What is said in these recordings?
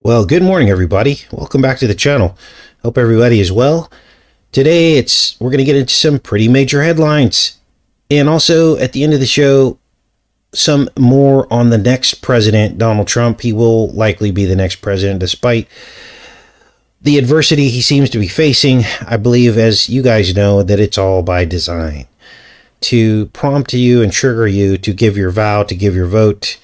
Well, good morning, everybody. Welcome back to the channel. Hope everybody is well. Today, it's we're going to get into some pretty major headlines, and also at the end of the show, some more on the next president, Donald Trump. He will likely be the next president, despite the adversity he seems to be facing. I believe, as you guys know, that it's all by design to prompt you and trigger you to give your vow, to give your vote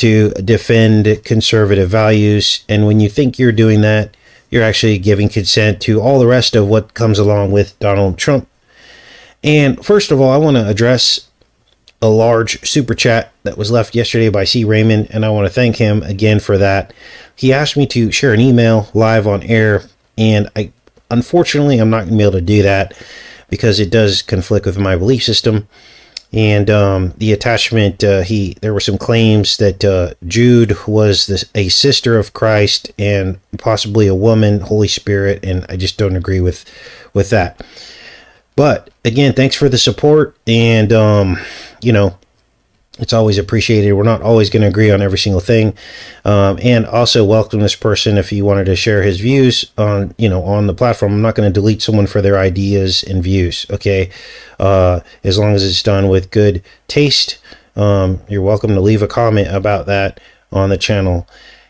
to defend conservative values. And when you think you're doing that, you're actually giving consent to all the rest of what comes along with Donald Trump. And first of all, I want to address a large super chat that was left yesterday by C. Raymond, and I want to thank him again for that. He asked me to share an email live on air, and I unfortunately I'm not going to be able to do that because it does conflict with my belief system and um, the attachment uh, he there were some claims that uh, Jude was a sister of Christ and possibly a woman, Holy Spirit, and I just don't agree with with that. But again, thanks for the support, and um, you know it's always appreciated. We're not always going to agree on every single thing, um, and also welcome this person if he wanted to share his views on you know on the platform. I'm not going to delete someone for their ideas and views. Okay, uh, as long as it's done with good taste, um, you're welcome to leave a comment about that on the channel,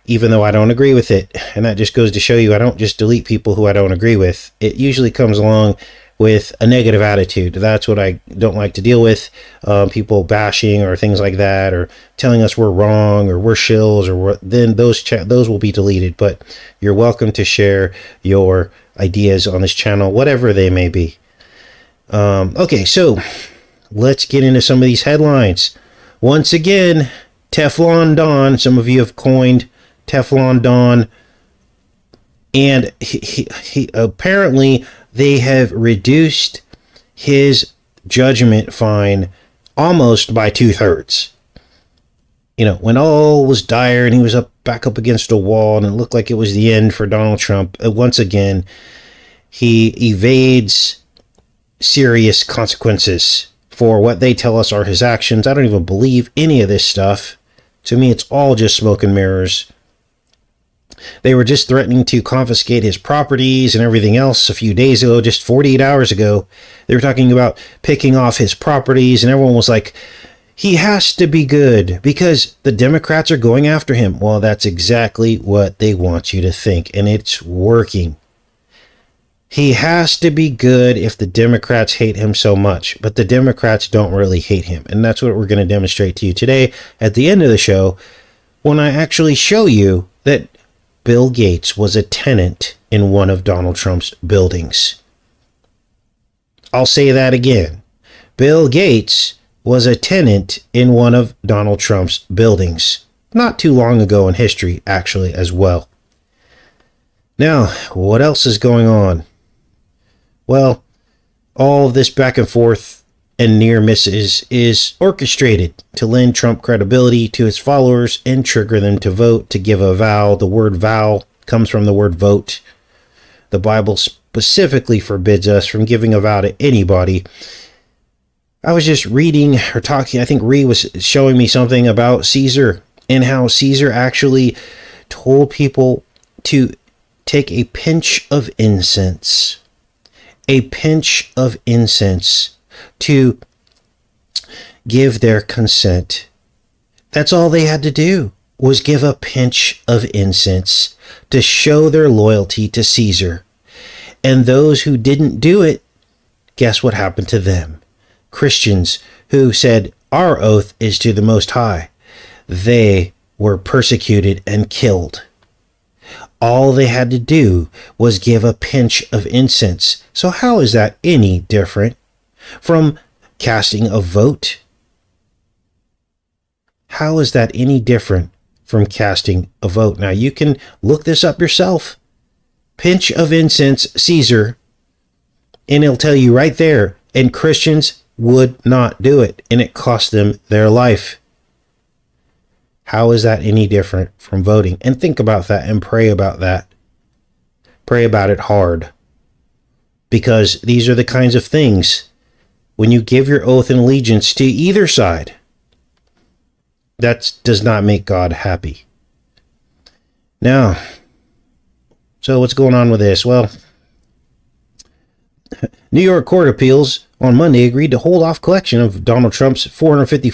even though I don't agree with it. And that just goes to show you I don't just delete people who I don't agree with. It usually comes along with a negative attitude. That's what I don't like to deal with. Uh, people bashing or things like that, or telling us we're wrong or we're shills, or we're, then those those will be deleted. But you're welcome to share your ideas on this channel, whatever they may be. Um, okay, so let's get into some of these headlines. Once again, Teflon Don. Some of you have coined Teflon Don, and he, he, he apparently they have reduced his judgment fine almost by two thirds. You know, when all was dire and he was up back up against a wall and it looked like it was the end for Donald Trump, uh, once again, he evades serious consequences for what they tell us are his actions. I don't even believe any of this stuff. To me, it's all just smoke and mirrors. They were just threatening to confiscate his properties and everything else a few days ago, just 48 hours ago. They were talking about picking off his properties, and everyone was like, he has to be good because the Democrats are going after him. Well, that's exactly what they want you to think, and it's working. He has to be good if the Democrats hate him so much, but the Democrats don't really hate him. And that's what we're going to demonstrate to you today at the end of the show when I actually show you that Bill Gates was a tenant in one of Donald Trump's buildings. I'll say that again. Bill Gates was a tenant in one of Donald Trump's buildings. Not too long ago in history, actually, as well. Now, what else is going on? Well, all of this back and forth and near misses is orchestrated to lend Trump credibility to his followers and trigger them to vote, to give a vow. The word vow comes from the word vote. The Bible specifically forbids us from giving a vow to anybody. I was just reading or talking, I think Ree was showing me something about Caesar and how Caesar actually told people to take a pinch of incense. A pinch of incense to give their consent. That's all they had to do was give a pinch of incense to show their loyalty to Caesar. And those who didn't do it, guess what happened to them? Christians who said, Our oath is to the Most High. They were persecuted and killed. All they had to do was give a pinch of incense. So, how is that any different from casting a vote. How is that any different from casting a vote? Now, you can look this up yourself. Pinch of incense, Caesar, and it'll tell you right there. And Christians would not do it, and it cost them their life. How is that any different from voting? And think about that and pray about that. Pray about it hard. Because these are the kinds of things when you give your oath and allegiance to either side, that does not make God happy. Now, so what's going on with this? Well, New York Court Appeals on Monday agreed to hold off collection of Donald Trump's 450,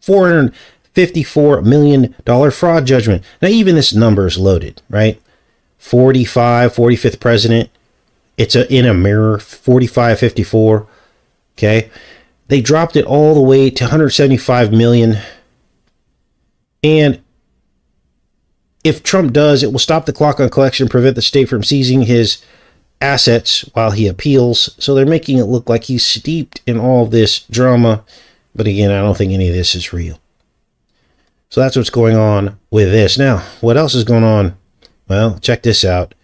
454 million dollar fraud judgment. Now, even this number is loaded, right? 45, 45th president. It's a, in a mirror, 45, 54. Okay. They dropped it all the way to 175 million. And if Trump does, it will stop the clock on collection, prevent the state from seizing his assets while he appeals. So they're making it look like he's steeped in all this drama. But again, I don't think any of this is real. So that's what's going on with this. Now, what else is going on? Well, check this out.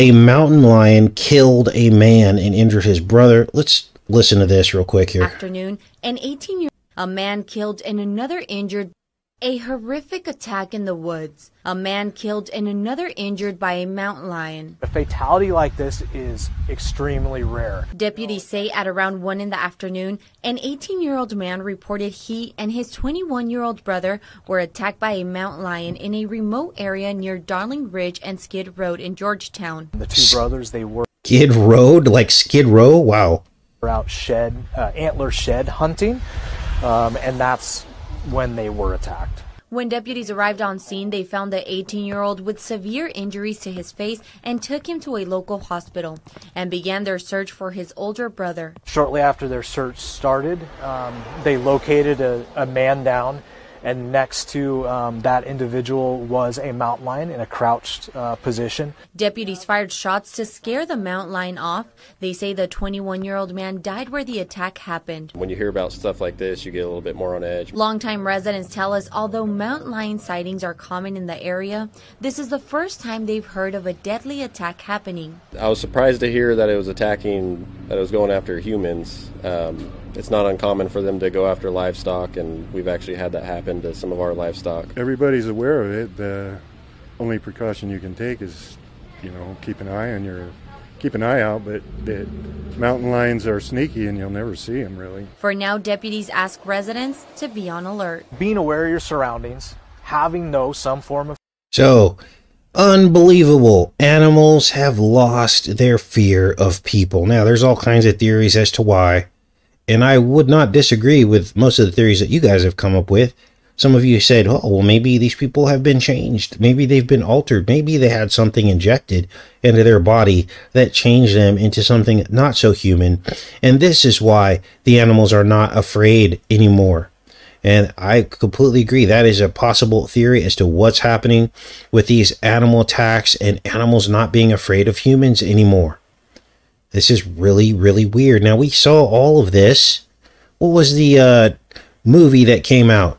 A mountain lion killed a man and injured his brother. Let's listen to this real quick here. Afternoon, an 18 year a man killed and another injured a horrific attack in the woods. A man killed and another injured by a mountain lion. A fatality like this is extremely rare. Deputies say at around 1 in the afternoon, an 18 year old man reported he and his 21 year old brother were attacked by a mountain lion in a remote area near Darling Ridge and Skid Road in Georgetown. The two brothers, they were Skid Road, like Skid Row? Wow. out shed, uh, antler shed hunting, um, and that's when they were attacked. When deputies arrived on scene, they found the 18 year old with severe injuries to his face and took him to a local hospital and began their search for his older brother. Shortly after their search started, um, they located a, a man down and next to um, that individual was a mountain lion in a crouched uh, position. Deputies fired shots to scare the mountain lion off. They say the 21 year old man died where the attack happened. When you hear about stuff like this, you get a little bit more on edge. Longtime residents tell us although mountain lion sightings are common in the area, this is the first time they've heard of a deadly attack happening. I was surprised to hear that it was attacking, that it was going after humans. Um, it's not uncommon for them to go after livestock, and we've actually had that happen to some of our livestock. Everybody's aware of it. The only precaution you can take is, you know, keep an eye on your, keep an eye out. But the mountain lions are sneaky, and you'll never see them really. For now, deputies ask residents to be on alert. Being aware of your surroundings, having know some form of So, unbelievable. Animals have lost their fear of people. Now, there's all kinds of theories as to why. And I would not disagree with most of the theories that you guys have come up with. Some of you said, oh, well, maybe these people have been changed. Maybe they've been altered. Maybe they had something injected into their body that changed them into something not so human. And this is why the animals are not afraid anymore. And I completely agree. That is a possible theory as to what's happening with these animal attacks and animals not being afraid of humans anymore. This is really, really weird. Now, we saw all of this. What was the uh, movie that came out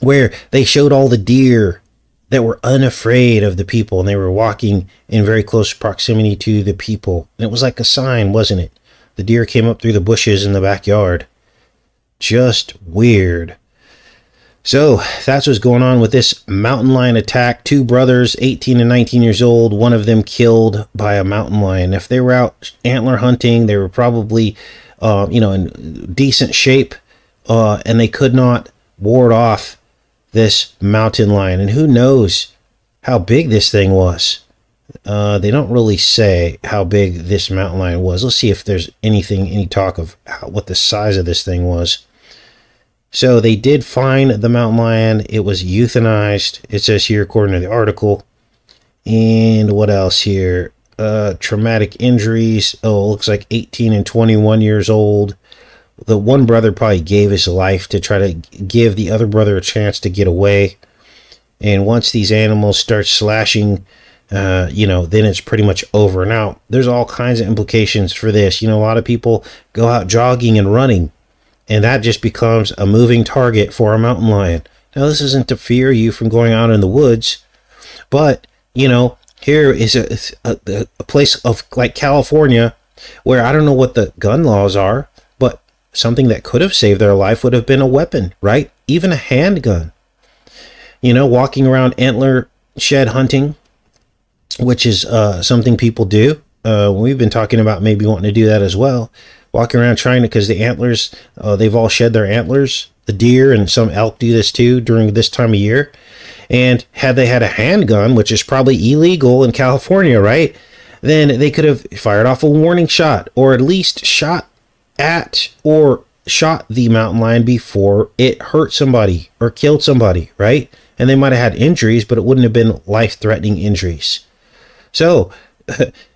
where they showed all the deer that were unafraid of the people and they were walking in very close proximity to the people? And it was like a sign, wasn't it? The deer came up through the bushes in the backyard just weird. So that's what's going on with this mountain lion attack. Two brothers, 18 and 19 years old, one of them killed by a mountain lion. If they were out antler hunting, they were probably, uh, you know, in decent shape, uh, and they could not ward off this mountain lion. And who knows how big this thing was. Uh, they don't really say how big this mountain lion was. Let's see if there's anything, any talk of how, what the size of this thing was. So they did find the mountain lion. It was euthanized. It says here, according to the article. And what else here? Uh, traumatic injuries. Oh, looks like 18 and 21 years old. The one brother probably gave his life to try to give the other brother a chance to get away. And once these animals start slashing uh, you know, then it's pretty much over. Now, there's all kinds of implications for this. You know, a lot of people go out jogging and running, and that just becomes a moving target for a mountain lion. Now, this isn't to fear you from going out in the woods, but, you know, here is a, a, a place of like California where I don't know what the gun laws are, but something that could have saved their life would have been a weapon, right? Even a handgun. You know, walking around antler shed hunting which is uh, something people do. Uh, we've been talking about maybe wanting to do that as well. Walking around trying to, because the antlers, uh, they've all shed their antlers the deer and some elk do this too during this time of year. And had they had a handgun, which is probably illegal in California, right? Then they could have fired off a warning shot or at least shot at or shot the mountain lion before it hurt somebody or killed somebody, right? And they might have had injuries, but it wouldn't have been life threatening injuries. So,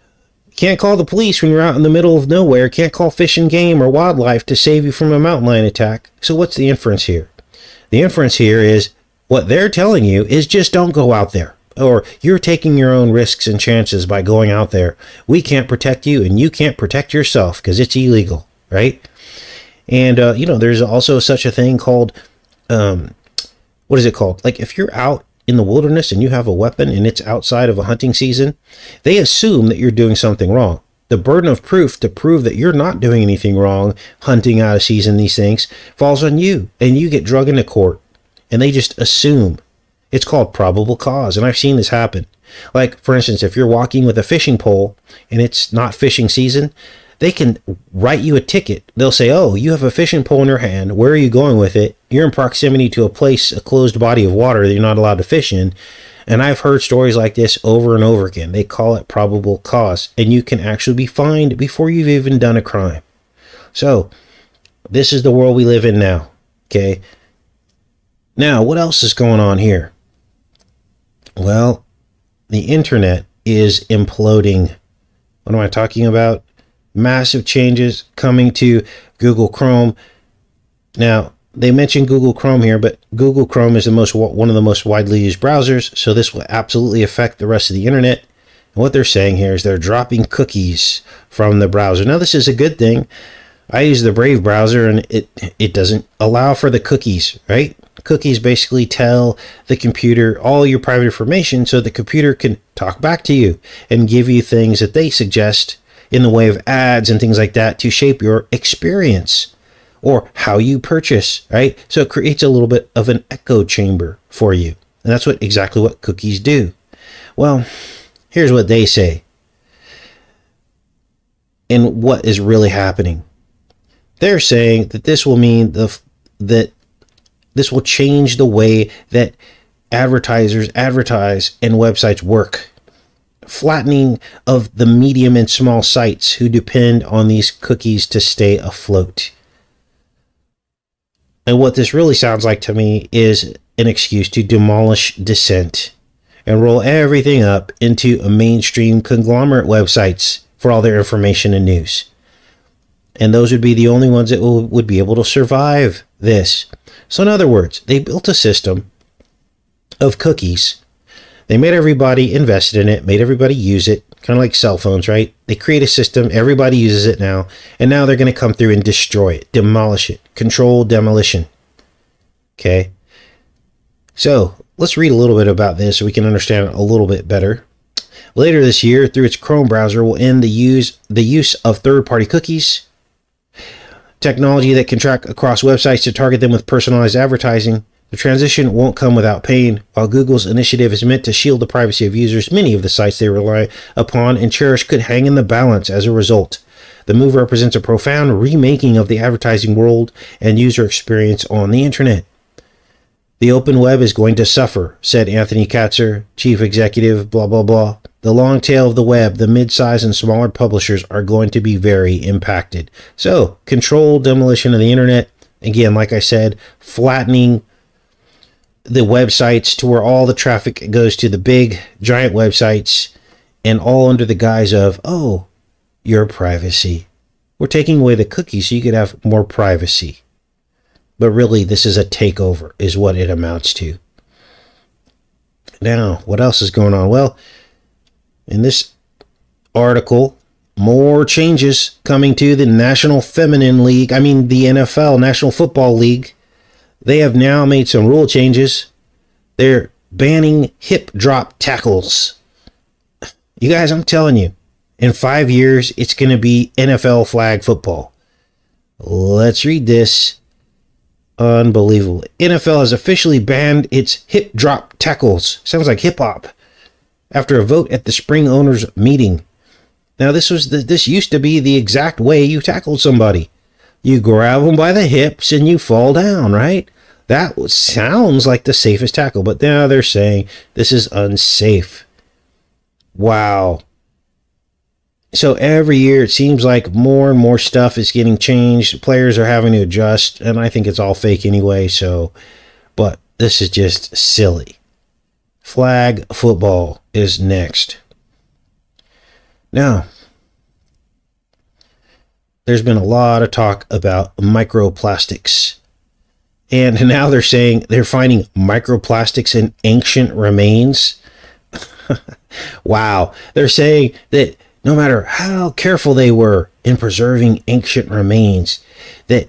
can't call the police when you're out in the middle of nowhere, can't call fish and game or wildlife to save you from a mountain lion attack. So, what's the inference here? The inference here is what they're telling you is just don't go out there. Or you're taking your own risks and chances by going out there. We can't protect you and you can't protect yourself because it's illegal, right? And, uh, you know, there's also such a thing called, um, what is it called? Like if you're out in the wilderness and you have a weapon and it's outside of a hunting season, they assume that you're doing something wrong. The burden of proof to prove that you're not doing anything wrong, hunting out of season, these things, falls on you. And you get drug into court. And they just assume. It's called probable cause. And I've seen this happen. Like, for instance, if you're walking with a fishing pole and it's not fishing season, they can write you a ticket. They'll say, Oh, you have a fishing pole in your hand. Where are you going with it? You're in proximity to a place, a closed body of water that you're not allowed to fish in. And I've heard stories like this over and over again. They call it probable cause, and you can actually be fined before you've even done a crime. So, this is the world we live in now. Okay. Now, what else is going on here? Well, the internet is imploding. What am I talking about? massive changes coming to Google Chrome. Now, they mentioned Google Chrome here, but Google Chrome is the most one of the most widely used browsers, so this will absolutely affect the rest of the internet. And what they're saying here is they're dropping cookies from the browser. Now, this is a good thing. I use the Brave browser, and it it doesn't allow for the cookies, right? Cookies basically tell the computer all your private information, so the computer can talk back to you and give you things that they suggest in the way of ads and things like that to shape your experience or how you purchase, right? So it creates a little bit of an echo chamber for you. And that's what exactly what cookies do. Well, here's what they say. And what is really happening. They're saying that this will mean the that this will change the way that advertisers advertise and websites work flattening of the medium and small sites who depend on these cookies to stay afloat. And what this really sounds like to me is an excuse to demolish dissent and roll everything up into a mainstream conglomerate websites for all their information and news. And those would be the only ones that will, would be able to survive this. So, in other words, they built a system of cookies they made everybody invested in it, made everybody use it, kind of like cell phones, right? They create a system, everybody uses it now, and now they're going to come through and destroy it, demolish it, control demolition. Okay. So let's read a little bit about this so we can understand it a little bit better. Later this year, through its Chrome browser, will end the use the use of third-party cookies, technology that can track across websites to target them with personalized advertising, the transition won't come without pain. While Google's initiative is meant to shield the privacy of users, many of the sites they rely upon and cherish could hang in the balance as a result. The move represents a profound remaking of the advertising world and user experience on the internet. The open web is going to suffer, said Anthony Katsur, chief executive, blah, blah, blah. The long tail of the web, the mid-size and smaller publishers are going to be very impacted. So, controlled demolition of the internet. Again, like I said, flattening the websites to where all the traffic goes to the big giant websites and all under the guise of, oh, your privacy. We're taking away the cookies so you could have more privacy. But really, this is a takeover, is what it amounts to. Now, what else is going on? Well, in this article, more changes coming to the National Feminine League. I mean, the NFL, National Football League. They have now made some rule changes. They're banning hip drop tackles. You guys, I'm telling you, in five years, it's going to be NFL flag football. Let's read this. Unbelievable. NFL has officially banned its hip drop tackles. Sounds like hip hop. After a vote at the spring owners meeting. Now this was the, this used to be the exact way you tackled somebody. You grab them by the hips and you fall down, right? That sounds like the safest tackle, but now they're saying this is unsafe. Wow. So every year it seems like more and more stuff is getting changed. Players are having to adjust, and I think it's all fake anyway. So, but this is just silly. Flag football is next. Now, there's been a lot of talk about microplastics. And now they're saying they're finding microplastics in ancient remains. wow. They're saying that no matter how careful they were in preserving ancient remains, that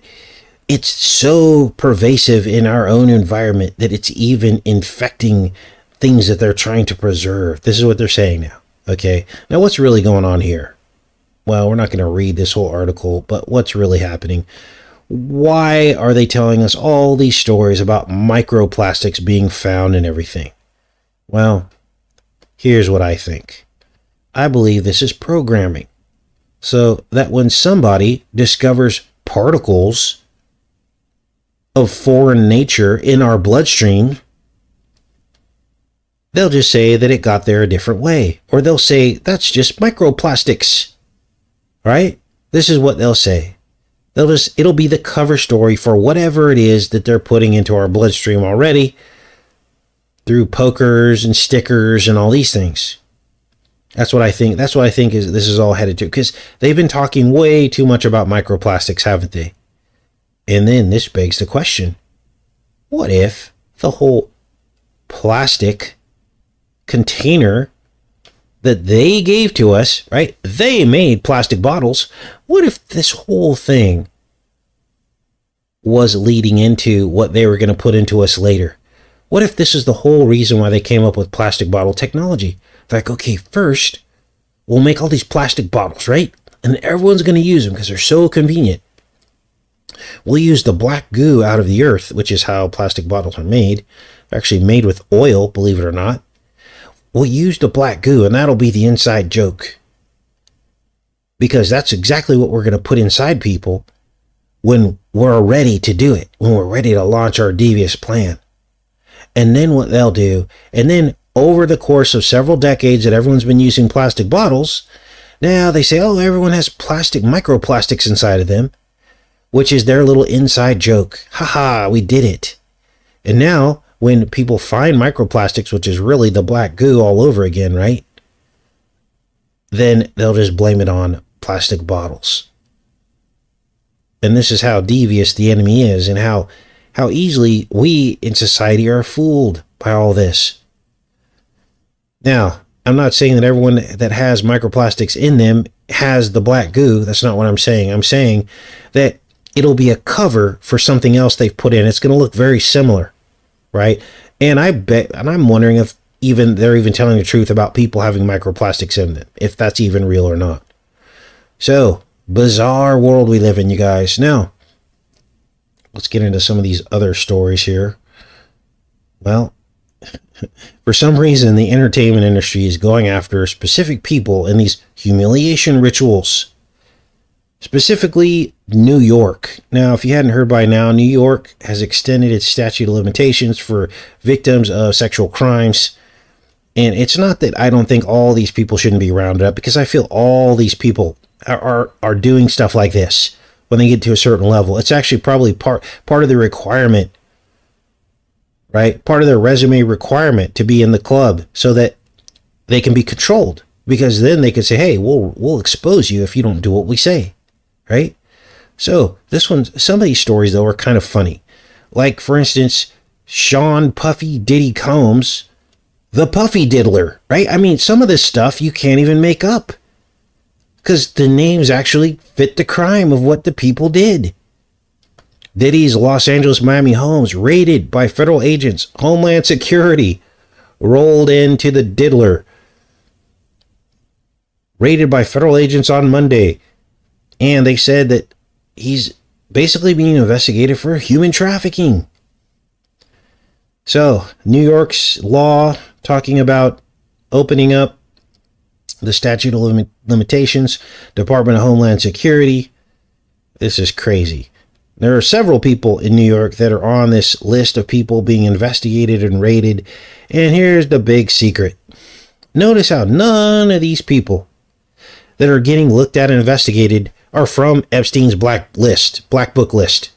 it's so pervasive in our own environment that it's even infecting things that they're trying to preserve. This is what they're saying now. Okay. Now, what's really going on here? Well, we're not going to read this whole article, but what's really happening? Why are they telling us all these stories about microplastics being found and everything? Well, here's what I think I believe this is programming. So that when somebody discovers particles of foreign nature in our bloodstream, they'll just say that it got there a different way. Or they'll say that's just microplastics. Right? This is what they'll say. They'll just it'll be the cover story for whatever it is that they're putting into our bloodstream already through pokers and stickers and all these things. That's what I think. That's what I think is this is all headed to because they've been talking way too much about microplastics, haven't they? And then this begs the question: What if the whole plastic container that they gave to us, right? They made plastic bottles. What if this whole thing was leading into what they were going to put into us later? What if this is the whole reason why they came up with plastic bottle technology? like, okay, first, we'll make all these plastic bottles, right? And everyone's going to use them because they're so convenient. We'll use the black goo out of the earth, which is how plastic bottles are made. They're actually made with oil, believe it or not. We'll use the black goo, and that'll be the inside joke. Because that's exactly what we're going to put inside people when we're ready to do it, when we're ready to launch our devious plan. And then what they'll do, and then over the course of several decades that everyone's been using plastic bottles, now they say, oh, everyone has plastic microplastics inside of them, which is their little inside joke. Haha, we did it. And now when people find microplastics, which is really the black goo all over again, right? Then they'll just blame it on plastic bottles. And this is how devious the enemy is and how how easily we in society are fooled by all this. Now, I'm not saying that everyone that has microplastics in them has the black goo. That's not what I'm saying. I'm saying that it'll be a cover for something else they've put in. It's going to look very similar right? And I bet, and I'm wondering if even they're even telling the truth about people having microplastics in them, if that's even real or not. So, bizarre world we live in, you guys. Now, let's get into some of these other stories here. Well, for some reason, the entertainment industry is going after specific people in these humiliation rituals specifically New York. Now, if you hadn't heard by now, New York has extended its statute of limitations for victims of sexual crimes. And it's not that I don't think all these people shouldn't be rounded up because I feel all these people are, are, are doing stuff like this when they get to a certain level. It's actually probably part part of the requirement, right? Part of their resume requirement to be in the club so that they can be controlled. Because then they can say, "Hey, we'll we'll expose you if you don't do what we say." Right? So this one, some of these stories though are kind of funny. Like for instance, Sean Puffy Diddy Combs, the Puffy Diddler, right? I mean, some of this stuff you can't even make up because the names actually fit the crime of what the people did. Diddy's Los Angeles Miami homes raided by federal agents, Homeland Security rolled into the Diddler. Raided by federal agents on Monday. And they said that he's basically being investigated for human trafficking. So, New York's law talking about opening up the statute of limitations, Department of Homeland Security This is crazy. There are several people in New York that are on this list of people being investigated and raided. And here's the big secret. Notice how none of these people that are getting looked at and investigated are from Epstein's black list, black book list.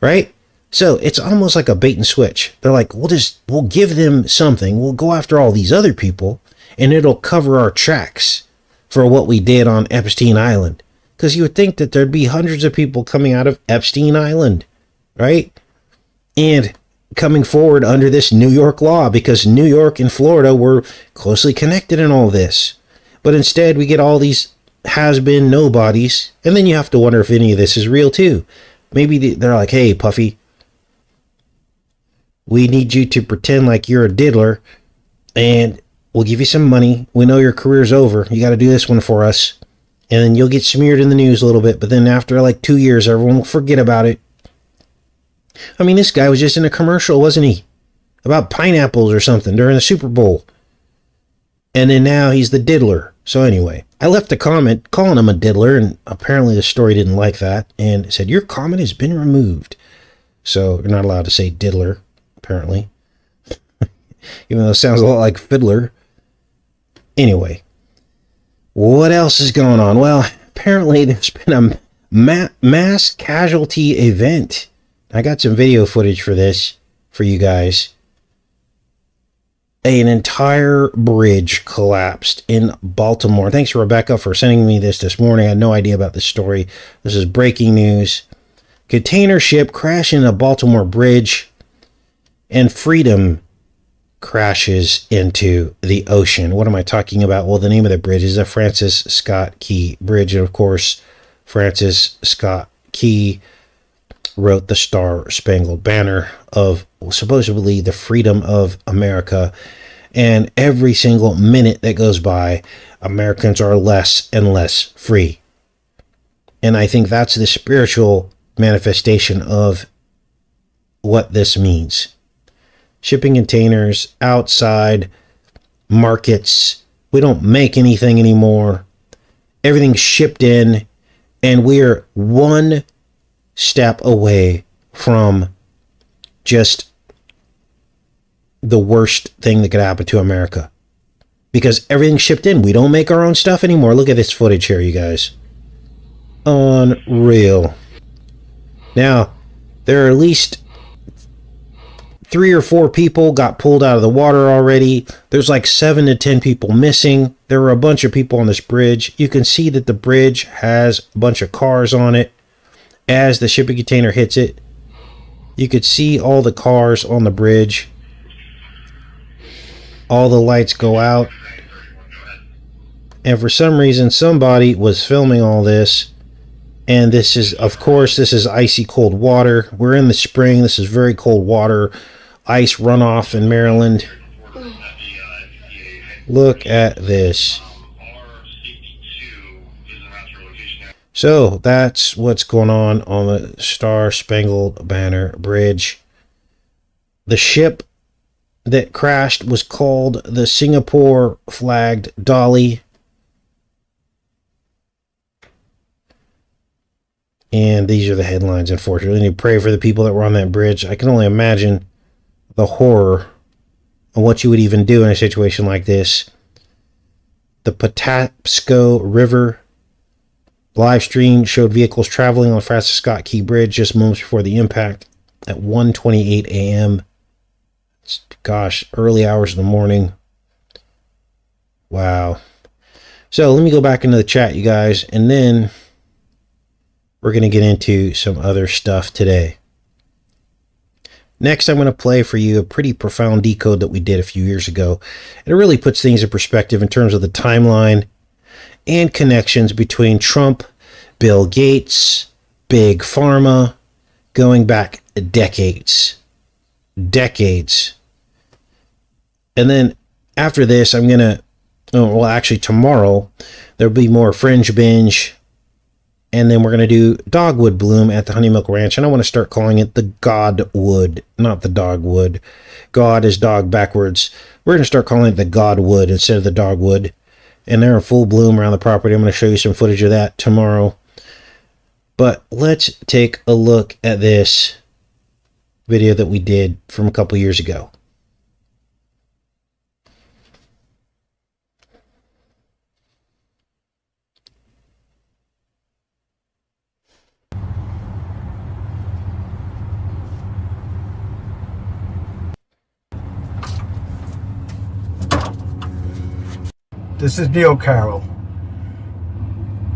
Right? So it's almost like a bait and switch. They're like, we'll just we'll give them something. We'll go after all these other people and it'll cover our tracks for what we did on Epstein Island. Because you would think that there'd be hundreds of people coming out of Epstein Island, right? And coming forward under this New York law because New York and Florida were closely connected in all this. But instead, we get all these has been nobodies. And then you have to wonder if any of this is real too. Maybe they're like, hey, Puffy, we need you to pretend like you're a diddler and we'll give you some money. We know your career's over. You got to do this one for us. And then you'll get smeared in the news a little bit. But then after like two years, everyone will forget about it. I mean, this guy was just in a commercial, wasn't he? About pineapples or something during the Super Bowl. And then now he's the diddler. So anyway, I left a comment calling him a diddler, and apparently the story didn't like that, and said, Your comment has been removed. So you're not allowed to say diddler apparently. Even though it sounds a lot like fiddler. Anyway, what else is going on? Well, apparently there's been a ma- mass casualty event. I got some video footage for this for you guys. An entire bridge collapsed in Baltimore. Thanks, Rebecca, for sending me this this morning. I had no idea about this story. This is breaking news. Container ship crashed in a Baltimore bridge and freedom crashes into the ocean. What am I talking about? Well, the name of the bridge is the Francis Scott Key Bridge. And of course, Francis Scott Key wrote the Star Spangled Banner of supposedly the freedom of America. And every single minute that goes by, Americans are less and less free. And I think that's the spiritual manifestation of what this means shipping containers outside markets. We don't make anything anymore. Everything's shipped in, and we're one step away from just the worst thing that could happen to America. Because everything's shipped in. We don't make our own stuff anymore. Look at this footage here, you guys. Unreal. Now, there are at least three or four people got pulled out of the water already. There's like seven to 10 people missing. There were a bunch of people on this bridge. You can see that the bridge has a bunch of cars on it. As the shipping container hits it, you could see all the cars on the bridge. All the lights go out. And for some reason, somebody was filming all this and this is of course this is icy cold water we're in the spring this is very cold water ice runoff in Maryland. Look at this. So that's what's going on on the Star Spangled Banner Bridge. The ship that crashed was called the Singapore flagged Dali. And these are the headlines, unfortunately. And You pray for the people that were on that bridge. I can only imagine the horror of what you would even do in a situation like this. The Patapsco River live stream showed vehicles traveling on Francis Scott Key Bridge just moments before the impact at 1:28 a.m. Gosh, early hours of the morning. Wow. So let me go back into the chat, you guys, and then we're going to get into some other stuff today. Next, I'm going to play for you a pretty profound decode that we did a few years ago. And it really puts things in perspective in terms of the timeline and connections between Trump, Bill Gates, Big Pharma, going back decades. Decades. And then after this, I'm going to, oh, well, actually, tomorrow, there'll be more Fringe Binge and then we're going to do dogwood bloom at the honey milk ranch and i want to start calling it the godwood not the dogwood god is dog backwards we're going to start calling it the godwood instead of the dogwood and they're in full bloom around the property i'm going to show you some footage of that tomorrow But let's take a look at this video that we did from a couple years ago. This is Neil Carroll.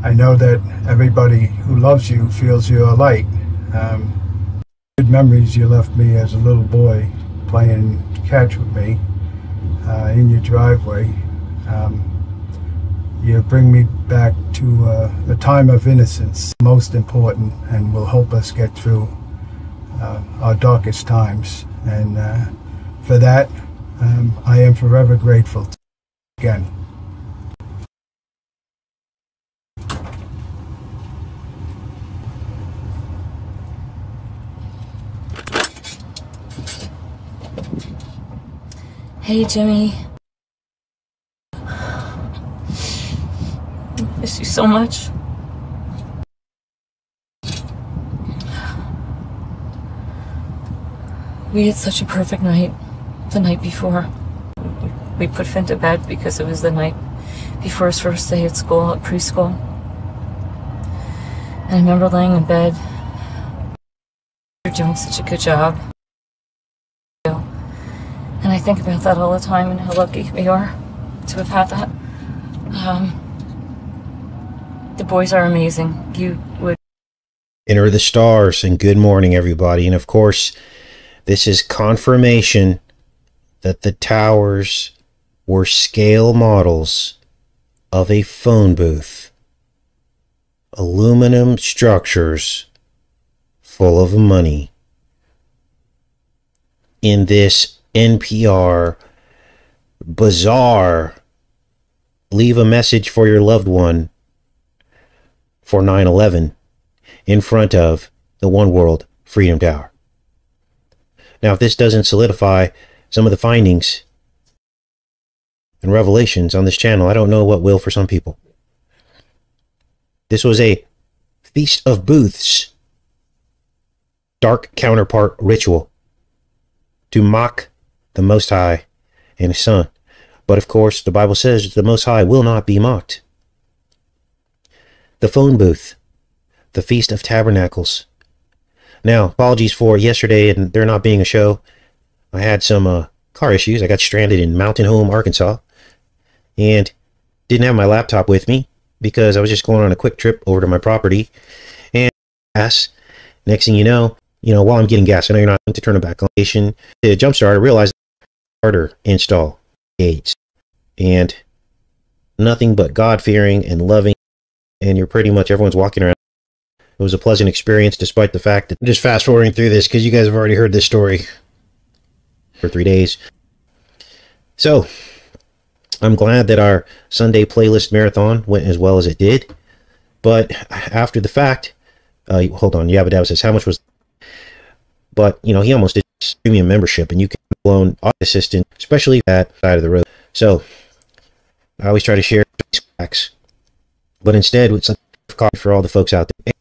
I know that everybody who loves you feels you're a light. Um, good memories you left me as a little boy playing catch with me uh, in your driveway. Um, you bring me back to uh, the time of innocence, most important, and will help us get through uh, our darkest times. And uh, for that, um, I am forever grateful. Again. Hey, Jimmy. I miss you so much. We had such a perfect night the night before. We put Finn to bed because it was the night before his first day at school, at preschool. And I remember laying in bed. You're doing such a good job. Think about that all the time and how lucky we are to have had that. Um, the boys are amazing. You would. Enter the stars and good morning, everybody. And of course, this is confirmation that the towers were scale models of a phone booth. Aluminum structures full of money. In this NPR bizarre leave a message for your loved one for 9 11 in front of the One World Freedom Tower. Now, if this doesn't solidify some of the findings and revelations on this channel, I don't know what will for some people. This was a Feast of Booths dark counterpart ritual to mock the Most High and His Son. But of course, the Bible says the Most High will not be mocked. The phone booth, the Feast of Tabernacles. Now, apologies for yesterday and there not being a show. I had some uh, car issues. I got stranded in Mountain Home, Arkansas, and didn't have my laptop with me because I was just going on a quick trip over to my property. And gas. Next thing you know, you know, while I'm getting gas, I know you're not going to turn it back on. The jumpstart, I realized starter install gates and nothing but God fearing and loving and you're pretty much everyone's walking around. It was a pleasant experience despite the fact that I'm just fast forwarding through this because you guys have already heard this story for three days. So I'm glad that our Sunday playlist marathon went as well as it did. But after the fact, uh, hold on, Yabba Dabba says, how much was but you know he almost did premium membership and you can blown assistant especially that side of the road. So i always try to share facts but instead with some card for all the folks out there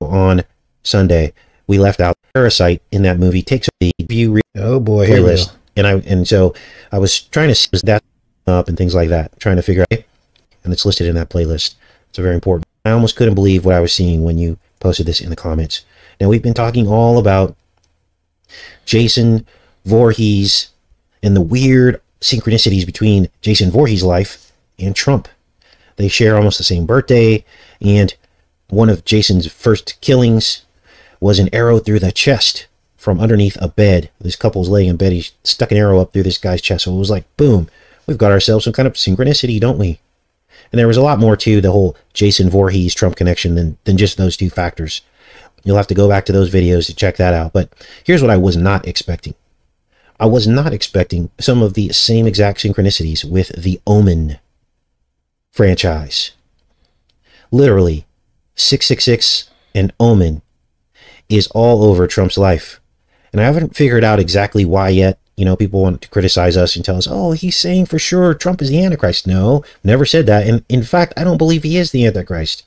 on sunday we left out parasite in that movie. Takes the view oh boy and i and so i was trying to see that up and things like that trying to figure out and it's listed in that playlist. It's a very important. I almost couldn't believe what i was seeing when you posted this in the comments. Now we've been talking all about Jason Voorhees and the weird synchronicities between Jason Voorhees' life and Trump. They share almost the same birthday, and one of Jason's first killings was an arrow through the chest from underneath a bed. This couple's laying in bed. He stuck an arrow up through this guy's chest. So it was like, boom, we've got ourselves some kind of synchronicity, don't we? And there was a lot more to the whole Jason Voorhees Trump connection than, than just those two factors. You'll have to go back to those videos to check that out. But here's what I was not expecting. I was not expecting some of the same exact synchronicities with the Omen franchise. Literally, 666 and Omen is all over Trump's life. And I haven't figured out exactly why yet. You know, people want to criticize us and tell us, oh, he's saying for sure Trump is the Antichrist. No, never said that. And in fact, I don't believe he is the Antichrist.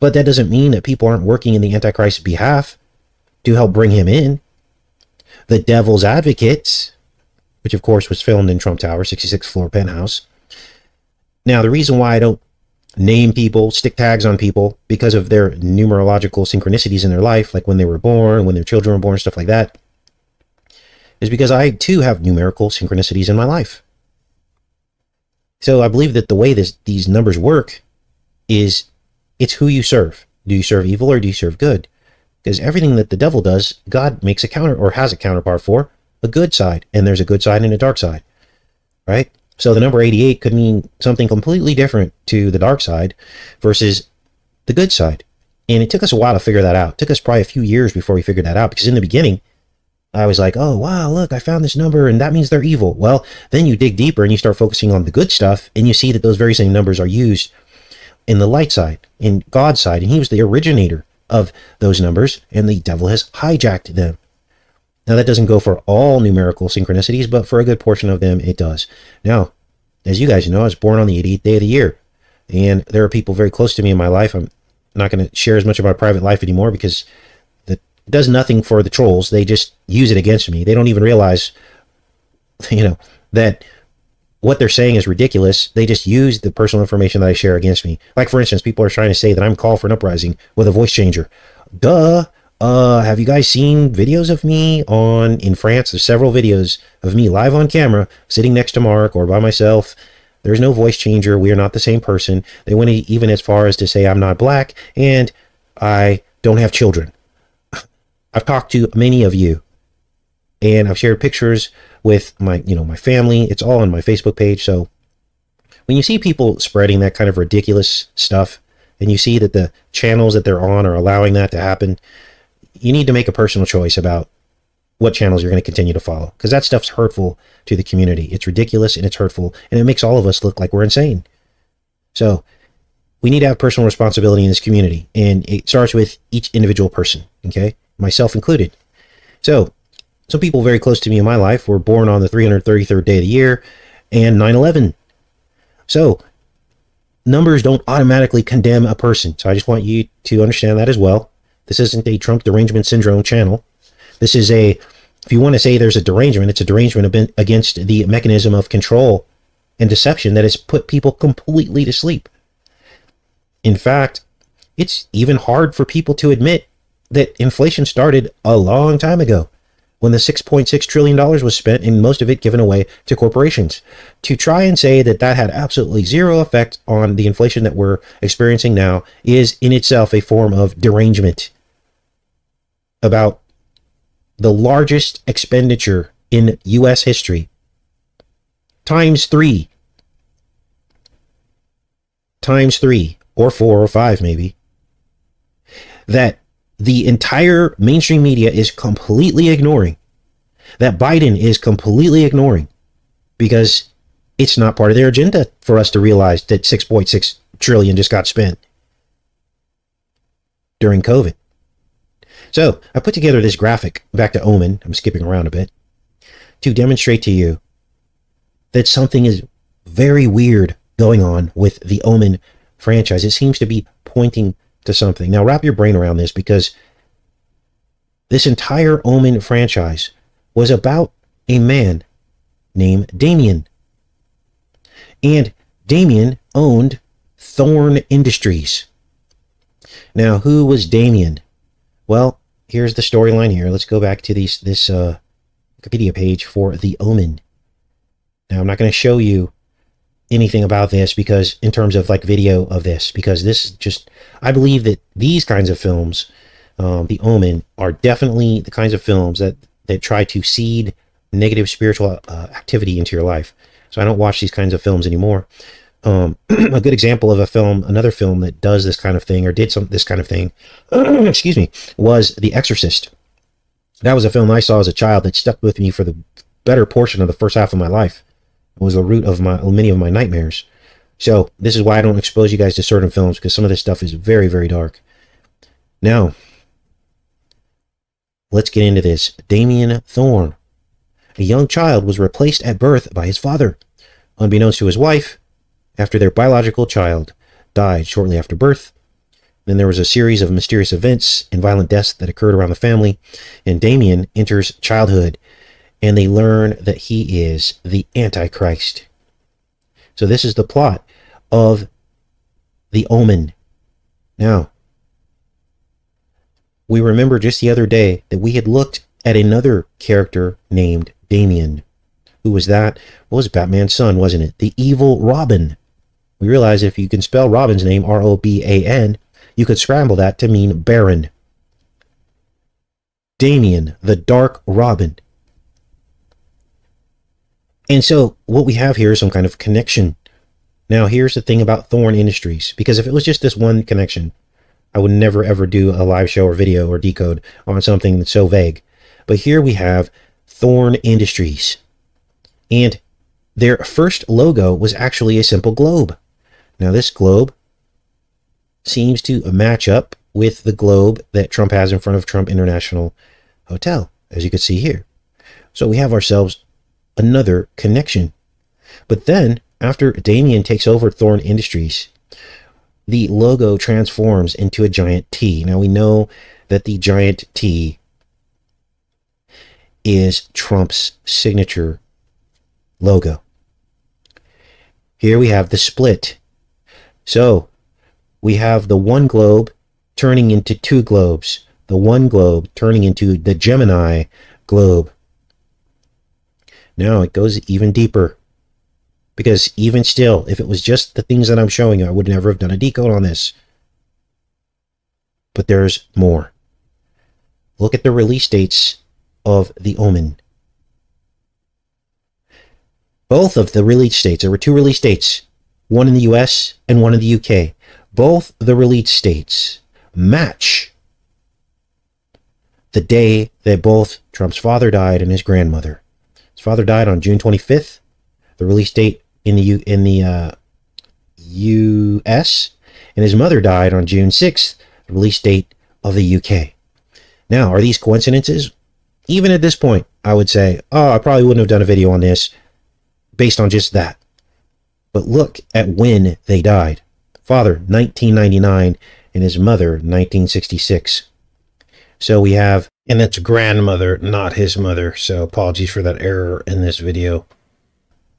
But that doesn't mean that people aren't working in the Antichrist's behalf to help bring him in. The Devil's Advocates, which of course was filmed in Trump Tower, 66th floor penthouse. Now, the reason why I don't name people, stick tags on people because of their numerological synchronicities in their life, like when they were born, when their children were born, stuff like that, is because I too have numerical synchronicities in my life. So I believe that the way this, these numbers work is it's who you serve. Do you serve evil or do you serve good? Because everything that the devil does, God makes a counter or has a counterpart for a good side, and there's a good side and a dark side, right? So the number 88 could mean something completely different to the dark side versus the good side. And it took us a while to figure that out. It took us probably a few years before we figured that out because in the beginning, I was like, oh, wow, look, I found this number and that means they're evil. Well, then you dig deeper and you start focusing on the good stuff and you see that those very same numbers are used in the light side, in God's side. And he was the originator of those numbers and the devil has hijacked them. Now, that doesn't go for all numerical synchronicities, but for a good portion of them, it does. Now, as you guys know, I was born on the 88th day of the year, and there are people very close to me in my life. I'm not going to share as much of my private life anymore because that does nothing for the trolls. They just use it against me. They don't even realize, you know, that what they're saying is ridiculous. They just use the personal information that I share against me. Like, for instance, people are trying to say that I'm called for an uprising with a voice changer. Duh. Uh, have you guys seen videos of me on in France? There's several videos of me live on camera, sitting next to Mark or by myself. There's no voice changer. We are not the same person. They went even as far as to say I'm not black and I don't have children. I've talked to many of you, and I've shared pictures with my, you know, my family. It's all on my Facebook page. So when you see people spreading that kind of ridiculous stuff, and you see that the channels that they're on are allowing that to happen, you need to make a personal choice about what channels you're going to continue to follow because that stuff's hurtful to the community. It's ridiculous and it's hurtful and it makes all of us look like we're insane. So we need to have personal responsibility in this community and it starts with each individual person, okay? Myself included. So some people very close to me in my life were born on the 333rd day of the year and 9-11. So numbers don't automatically condemn a person. So I just want you to understand that as well. This isn't a Trump derangement syndrome channel. This is a, if you want to say there's a derangement, it's a derangement against the mechanism of control and deception that has put people completely to sleep. In fact, it's even hard for people to admit that inflation started a long time ago when the $6.6 trillion was spent and most of it given away to corporations. To try and say that that had absolutely zero effect on the inflation that we're experiencing now is in itself a form of derangement about the largest expenditure in U.S. history times three. Times three, or four, or five, maybe. That the entire mainstream media is completely ignoring. That Biden is completely ignoring because it's not part of their agenda for us to realize that 6.6 trillion just got spent during COVID. So I put together this graphic, back to Omen, I'm skipping around a bit, to demonstrate to you that something is very weird going on with the Omen franchise. It seems to be pointing to something. Now wrap your brain around this because this entire Omen franchise was about a man named Damien. And Damien owned Thorn Industries. Now, who was Damien? Well, here's the storyline here. Let's go back to these, this uh, Wikipedia page for The Omen. Now, I'm not going to show you anything about this because, in terms of like video of this, because this just, I believe that these kinds of films, um, The Omen, are definitely the kinds of films that, that try to seed negative spiritual uh, activity into your life. So I don't watch these kinds of films anymore. Um, a good example of a film, another film that does this kind of thing or did some this kind of thing, excuse me, was The Exorcist. That was a film I saw as a child that stuck with me for the better portion of the first half of my life. Was the root of my many of my nightmares. So this is why I don't expose you guys to certain films because some of this stuff is very very dark. Now, let's get into this. Damien Thorn, a young child, was replaced at birth by his father. Unbeknownst to his wife, after their biological child died shortly after birth, Then there was a series of mysterious events and violent deaths that occurred around the family, and Damien enters childhood, and they learn that he is the Antichrist. So this is the plot of The Omen. Now, we remember just the other day that we had looked at another character named Damien. Who was that? Was Batman's son, wasn't it? The evil Robin. We realize if you can spell Robin's name R O B A N, you could scramble that to mean Baron. Damien, the Dark Robin. And so what we have here is some kind of connection. Now, here's the thing about Thorn Industries, because if it was just this one connection, I would never ever do a live show or video or decode on something that's so vague. But here we have Thorn Industries. And their first logo was actually a simple globe. Now, this globe seems to match up with the globe that Trump has in front of Trump International Hotel, as you can see here. So we have ourselves another connection. But then, after Damien takes over Thorn Industries, the logo transforms into a giant T. Now we know that the giant T is Trump's signature logo. Here we have the split. So we have the one globe turning into two globes, the one globe turning into the Gemini globe. Now it goes even deeper. Because even still, if it was just the things that I'm showing you, I would never have done a decode on this. But there's more. Look at the release dates of The Omen. Both of the release dates, there were two release dates, one in the US and one in the UK. Both the release dates match the day that both Trump's father died and his grandmother. Father died on June 25th. The release date in the U, in the uh, U.S. and his mother died on June 6th, the release date of the UK. Now, are these coincidences? Even at this point, I would say, oh, I probably wouldn't have done a video on this based on just that. But look at when they died. Father, 1999, and his mother, 1966. So we have, and that's grandmother, not his mother. So apologies for that error in this video.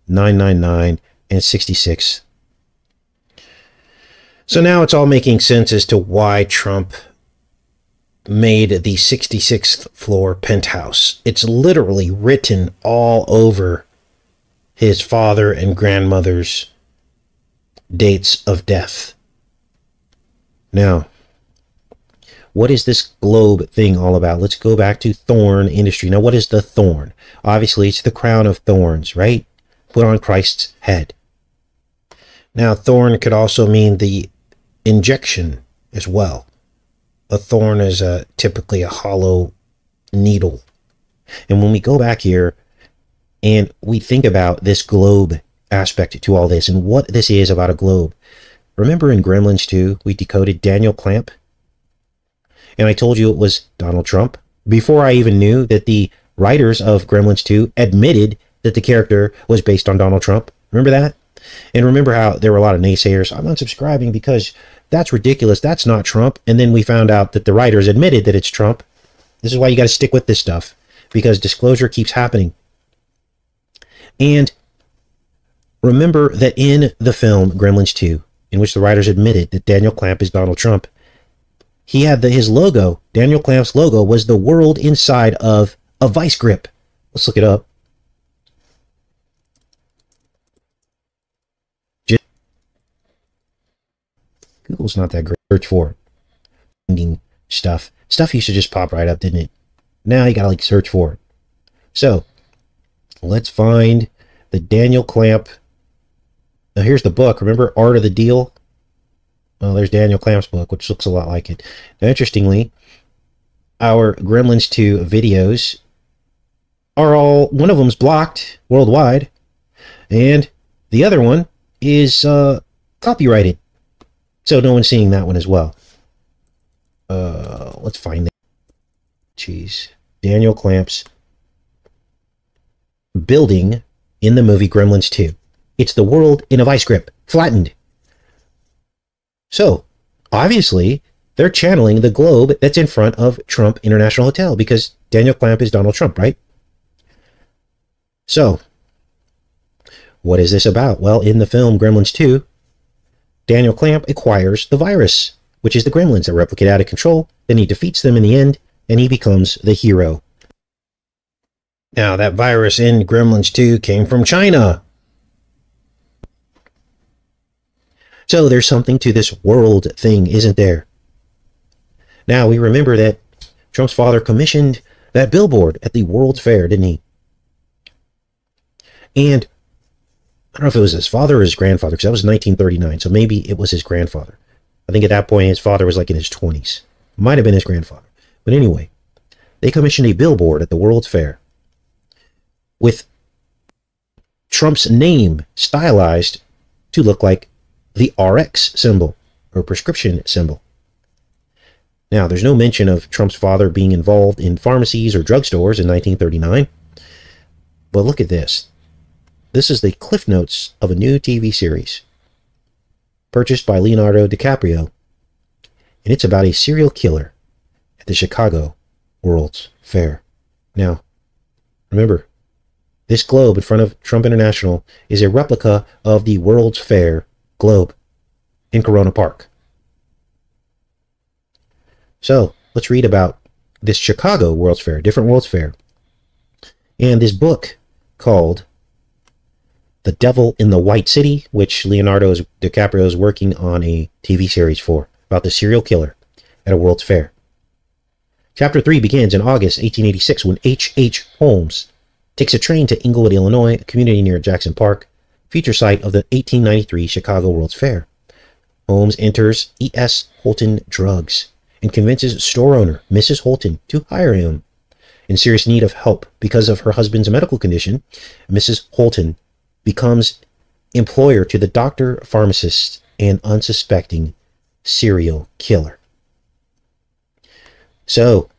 999, and 66. So now it's all making sense as to why Trump made the 66th floor penthouse. It's literally written all over his father and grandmother's dates of death. Now, what is this globe thing all about? Let's go back to thorn industry. Now, what is the thorn? Obviously, it's the crown of thorns, right? put on Christ's head. Now, thorn could also mean the injection as well. A thorn is a, typically a hollow needle. And when we go back here and we think about this globe aspect to all this and what this is about a globe, remember in Gremlins 2, we decoded Daniel Clamp? And I told you it was Donald Trump before I even knew that the writers of Gremlins 2 admitted that the character was based on Donald Trump. Remember that? And remember how there were a lot of naysayers. I'm unsubscribing because that's ridiculous. That's not Trump. And then we found out that the writers admitted that it's Trump. This is why you got to stick with this stuff because disclosure keeps happening. And remember that in the film Gremlins 2, in which the writers admitted that Daniel Clamp is Donald Trump, he had the, his logo, Daniel Clamp's logo, was the world inside of a vice grip. Let's look it up. Google's not that great. Search for finding stuff. Stuff used to just pop right up, didn't it? Now you gotta like search for it. So let's find the Daniel Clamp. Now here's the book. Remember Art of the Deal? Well, there's Daniel Clamp's book, which looks a lot like it. Now, interestingly, our Gremlins 2 videos are all, one of them's blocked worldwide, and the other one is uh, copyrighted. So no one's seeing that one as well. Uh, let's find that. Jeez. Daniel Clamps building in the movie Gremlins 2. It's the world in a vice grip, flattened. So, obviously, they're channeling the globe that's in front of Trump International Hotel because Daniel Clamp is Donald Trump, right? So, what is this about? Well, in the film Gremlins 2, Daniel Clamp acquires the virus, which is the gremlins that replicate out of control. Then he defeats them in the end, and he becomes the hero. Now, that virus in Gremlins 2 came from China. So there's something to this world thing, isn't there? Now, we remember that Trump's father commissioned that billboard at the World's Fair, didn't he? And I don't know if it was his father or his grandfather, because that was 1939, so maybe it was his grandfather. I think at that point his father was like in his 20s. Might have been his grandfather. But anyway, they commissioned a billboard at the World's Fair with Trump's name stylized to look like the RX symbol or prescription symbol. Now, there's no mention of Trump's father being involved in pharmacies or drugstores in 1939. But look at this. This is the cliff notes of a new TV series purchased by Leonardo DiCaprio, and it's about a serial killer at the Chicago World's Fair. Now, remember, this globe in front of Trump International is a replica of the World's Fair globe in Corona Park. So let's read about this Chicago World's Fair, different World's Fair, and this book called The Devil in the White City, which Leonardo DiCaprio is working on a TV series for about the serial killer at a World's Fair. Chapter 3 begins in August 1886 when H. H. Holmes takes a train to Englewood, Illinois, a community near Jackson Park, future site of the 1893 Chicago World's Fair. Holmes enters E.S. Holton Drugs and convinces store owner Mrs. Holton to hire him. In serious need of help because of her husband's medical condition, Mrs. Holton becomes employer to the doctor, pharmacist, and unsuspecting serial killer. So,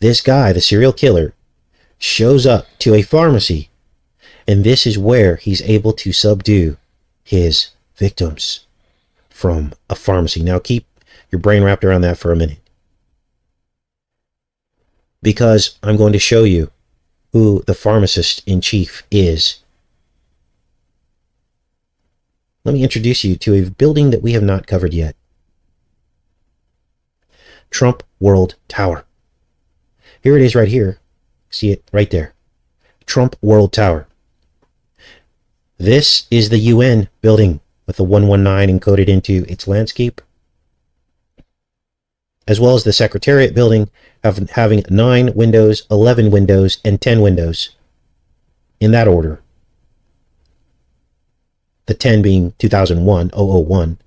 this guy, the serial killer, shows up to a pharmacy, and this is where he's able to subdue his victims from a pharmacy. Now, keep your brain wrapped around that for a minute. Because I'm going to show you who the pharmacist in chief is. Let me introduce you to a building that we have not covered yet Trump World Tower. Here it is right here. See it right there. Trump World Tower. This is the UN building with the 119 encoded into its landscape as well as the Secretariat building having 9 windows, 11 windows, and 10 windows. In that order. The 10 being 2001, 001.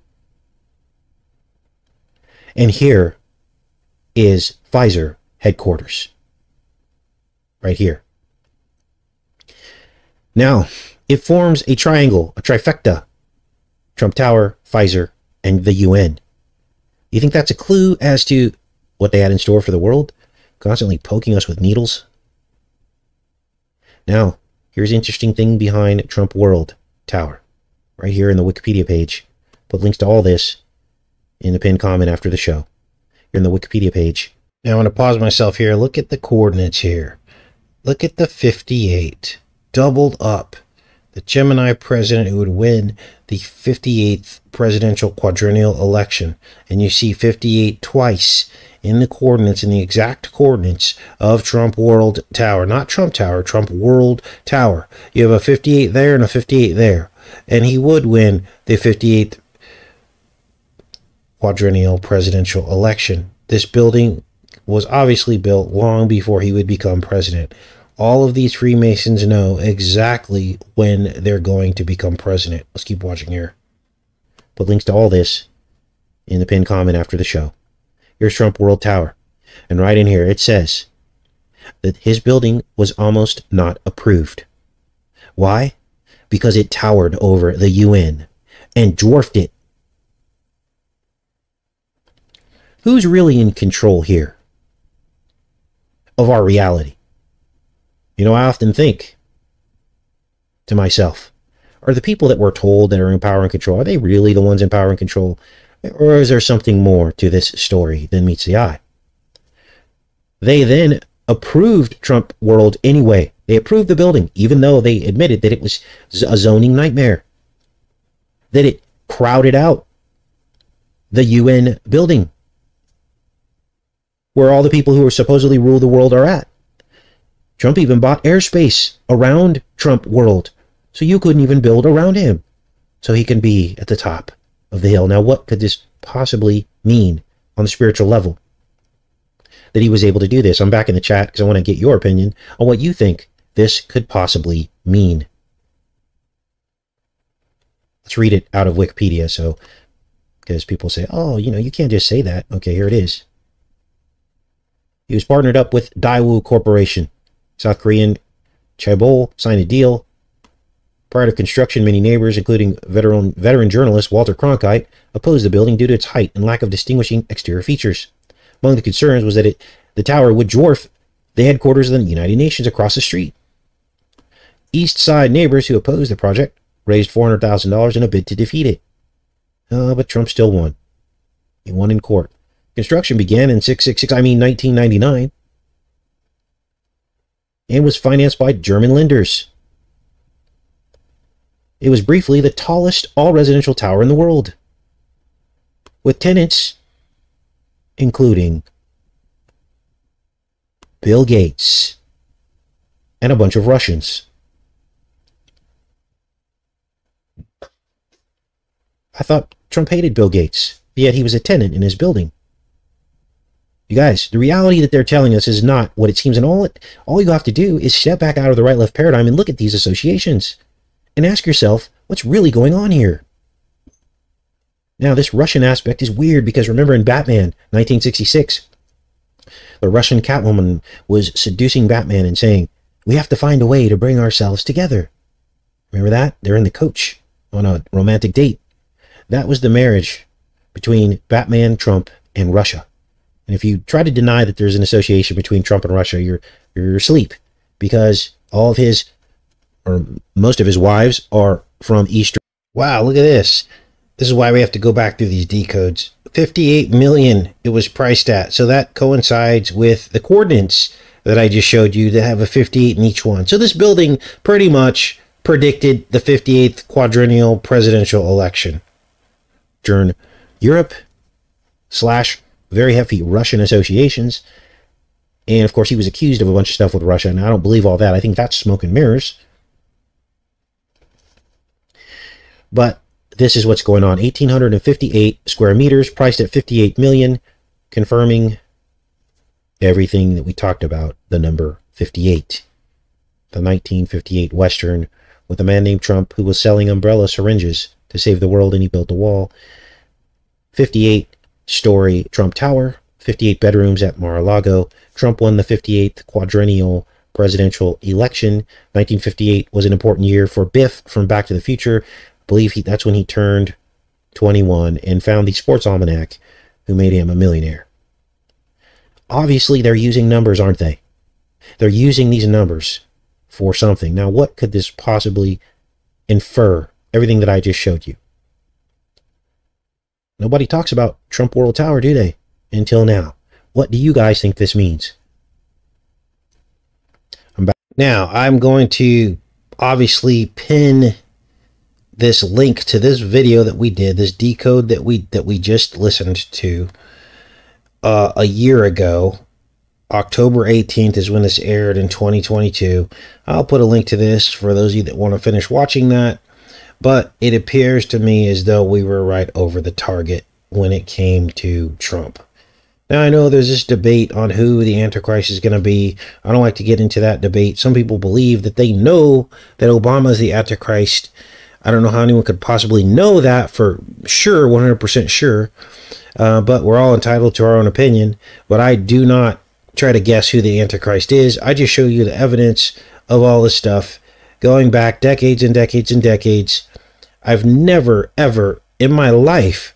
And here is Pfizer headquarters. Right here. Now, it forms a triangle, a trifecta. Trump Tower, Pfizer, and the UN. You think that's a clue as to what they had in store for the world? Constantly poking us with needles? Now, here's an interesting thing behind Trump World Tower. Right here in the Wikipedia page. Put links to all this in the pinned comment after the show. You're in the Wikipedia page. Now I'm going to pause myself here. Look at the coordinates here. Look at the 58. Doubled up the Gemini president who would win the 58th presidential quadrennial election. And you see 58 twice in the coordinates, in the exact coordinates of Trump World Tower. Not Trump Tower, Trump World Tower. You have a 58 there and a 58 there. And he would win the 58th quadrennial presidential election. This building was obviously built long before he would become president all of these Freemasons know exactly when they're going to become president. Let's keep watching here. Put links to all this in the pinned comment after the show. Here's Trump World Tower. And right in here it says that his building was almost not approved. Why? Because it towered over the UN and dwarfed it. Who's really in control here of our reality? You know, I often think to myself, are the people that we're told that are in power and control, are they really the ones in power and control? Or is there something more to this story than meets the eye? They then approved Trump World anyway. They approved the building, even though they admitted that it was a zoning nightmare, that it crowded out the UN building where all the people who are supposedly rule the world are at. Trump even bought airspace around Trump World, so you couldn't even build around him, so he can be at the top of the hill. Now, what could this possibly mean on the spiritual level? That he was able to do this. I'm back in the chat because I want to get your opinion on what you think this could possibly mean. Let's read it out of Wikipedia. So, because people say, oh, you know, you can't just say that. Okay, here it is. He was partnered up with Daewoo Corporation. South Korean Chaebol signed a deal. Prior to construction, many neighbors, including veteran, veteran journalist Walter Cronkite, opposed the building due to its height and lack of distinguishing exterior features. Among the concerns was that it, the tower would dwarf the headquarters of the United Nations across the street. East Side neighbors who opposed the project raised $400,000 in a bid to defeat it. Uh, but Trump still won. He won in court. Construction began in 666, I mean 1999, and was financed by German lenders. It was briefly the tallest all residential tower in the world, with tenants including Bill Gates and a bunch of Russians. I thought Trump hated Bill Gates, yet he was a tenant in his building. You guys, the reality that they're telling us is not what it seems, and all it, all you have to do is step back out of the right-left paradigm and look at these associations, and ask yourself what's really going on here. Now, this Russian aspect is weird because remember in Batman 1966, the Russian Catwoman was seducing Batman and saying, "We have to find a way to bring ourselves together." Remember that? They're in the coach on a romantic date. That was the marriage between Batman, Trump, and Russia. And if you try to deny that there's an association between Trump and Russia, you're you're asleep because all of his or most of his wives are from Eastern. Wow, look at this. This is why we have to go back through these decodes. 58 million it was priced at. So that coincides with the coordinates that I just showed you that have a 58 in each one. So this building pretty much predicted the 58th quadrennial presidential election during Europe slash very hefty Russian associations. And of course, he was accused of a bunch of stuff with Russia, and I don't believe all that. I think that's smoke and mirrors. But this is what's going on 1858 square meters, priced at 58 million, confirming everything that we talked about the number 58. The 1958 Western with a man named Trump who was selling umbrella syringes to save the world, and he built a wall. 58 story Trump Tower, 58 bedrooms at Mar-a-Lago. Trump won the 58th quadrennial presidential election. 1958 was an important year for Biff from Back to the Future. I believe he, that's when he turned 21 and found the Sports Almanac, who made him a millionaire. Obviously, they're using numbers, aren't they? They're using these numbers for something. Now, what could this possibly infer? Everything that I just showed you. Nobody talks about Trump World Tower, do they? Until now. What do you guys think this means? I'm back. Now, I'm going to obviously pin this link to this video that we did, this decode that we that we just listened to uh, a year ago. October 18th is when this aired in 2022. I'll put a link to this for those of you that want to finish watching that but it appears to me as though we were right over the target when it came to Trump. Now, I know there's this debate on who the Antichrist is going to be. I don't like to get into that debate. Some people believe that they know that Obama is the Antichrist. I don't know how anyone could possibly know that for sure, 100% sure. Uh, but we're all entitled to our own opinion. But I do not try to guess who the Antichrist is. I just show you the evidence of all this stuff going back decades and decades and decades I've never, ever in my life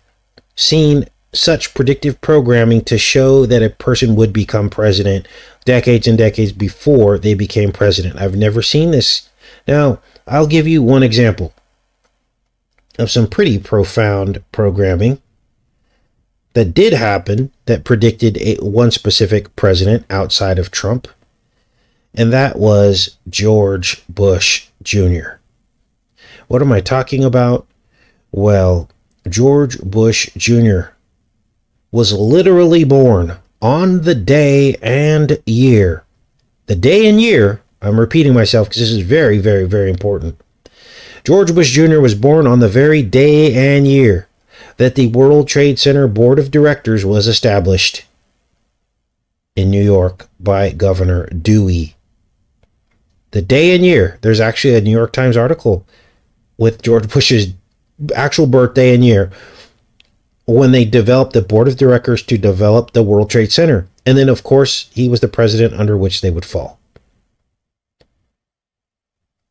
seen such predictive programming to show that a person would become president decades and decades before they became president. I've never seen this. Now, I'll give you one example of some pretty profound programming that did happen that predicted a, one specific president outside of Trump, and that was George Bush Jr. What am I talking about? Well, George Bush Jr. was literally born on the day and year. The day and year, I'm repeating myself because this is very, very, very important. George Bush Jr. was born on the very day and year that the World Trade Center Board of Directors was established in New York by Governor Dewey. The day and year, there's actually a New York Times article with George Bush's actual birthday and year when they developed the board of directors to develop the World Trade Center. And then, of course, he was the president under which they would fall.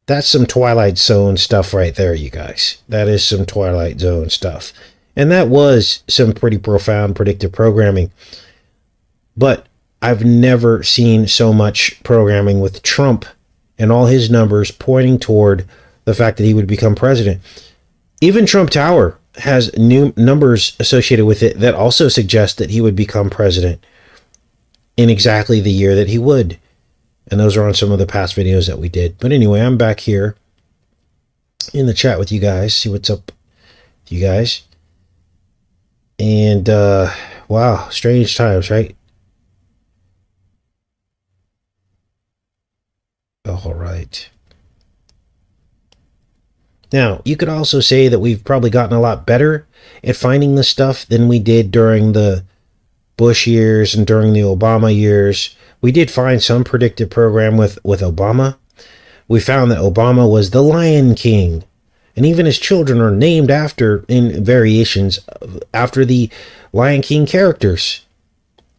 That's some Twilight Zone stuff right there, you guys. That is some Twilight Zone stuff. And that was some pretty profound predictive programming. But I've never seen so much programming with Trump and all his numbers pointing toward the fact that he would become president. Even Trump Tower has new numbers associated with it that also suggest that he would become president in exactly the year that he would. And those are on some of the past videos that we did. But anyway, I'm back here in the chat with you guys. See what's up you guys. And uh wow, strange times, right? Oh, all right. Now, you could also say that we've probably gotten a lot better at finding this stuff than we did during the Bush years and during the Obama years. We did find some predictive program with, with Obama. We found that Obama was the Lion King. And even his children are named after, in variations, after the Lion King characters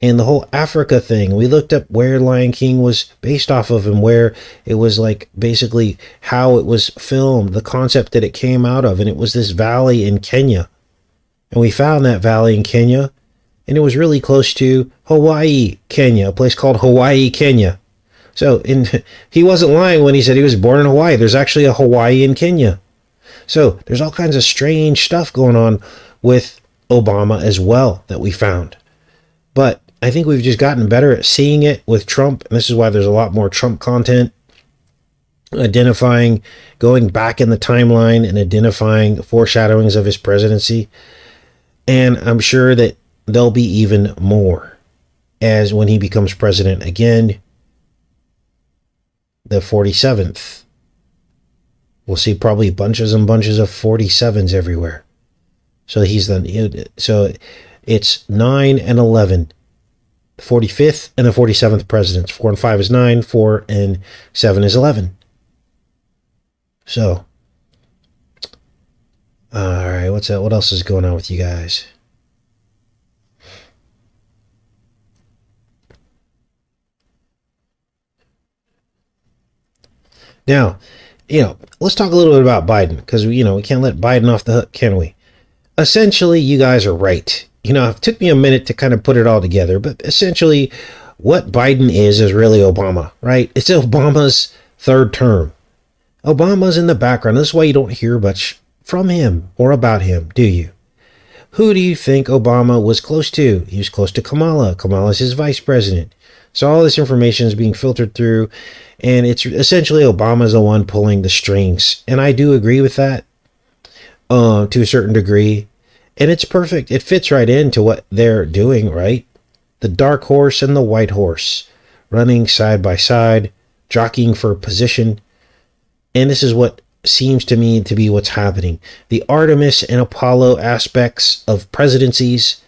and the whole Africa thing. We looked up where Lion King was based off of and where it was like basically how it was filmed, the concept that it came out of. And it was this valley in Kenya. And we found that valley in Kenya. And it was really close to Hawaii, Kenya, a place called Hawaii, Kenya. So in, he wasn't lying when he said he was born in Hawaii. There's actually a Hawaii in Kenya. So there's all kinds of strange stuff going on with Obama as well that we found. But I think we've just gotten better at seeing it with Trump, and this is why there's a lot more Trump content. Identifying, going back in the timeline and identifying foreshadowings of his presidency. And I'm sure that there'll be even more as when he becomes president again, the 47th. We'll see probably bunches and bunches of 47s everywhere. So he's the so it's 9 and 11 the 45th and the 47th presidents. 4 and 5 is 9, 4 and 7 is 11. So, all right, what's that? What else is going on with you guys? Now, you know, let's talk a little bit about Biden because you know we can't let Biden off the hook, can we? Essentially, you guys are right you know, it took me a minute to kind of put it all together, but essentially, what Biden is is really Obama, right? It's Obama's third term. Obama's in the background. That's why you don't hear much from him or about him, do you? Who do you think Obama was close to? He was close to Kamala. Kamala's his vice president. So all this information is being filtered through, and it's essentially Obama's the one pulling the strings. And I do agree with that uh, to a certain degree and it's perfect. It fits right into what they're doing, right? The dark horse and the white horse running side by side, jockeying for position. And this is what seems to me to be what's happening. The Artemis and Apollo aspects of presidencies,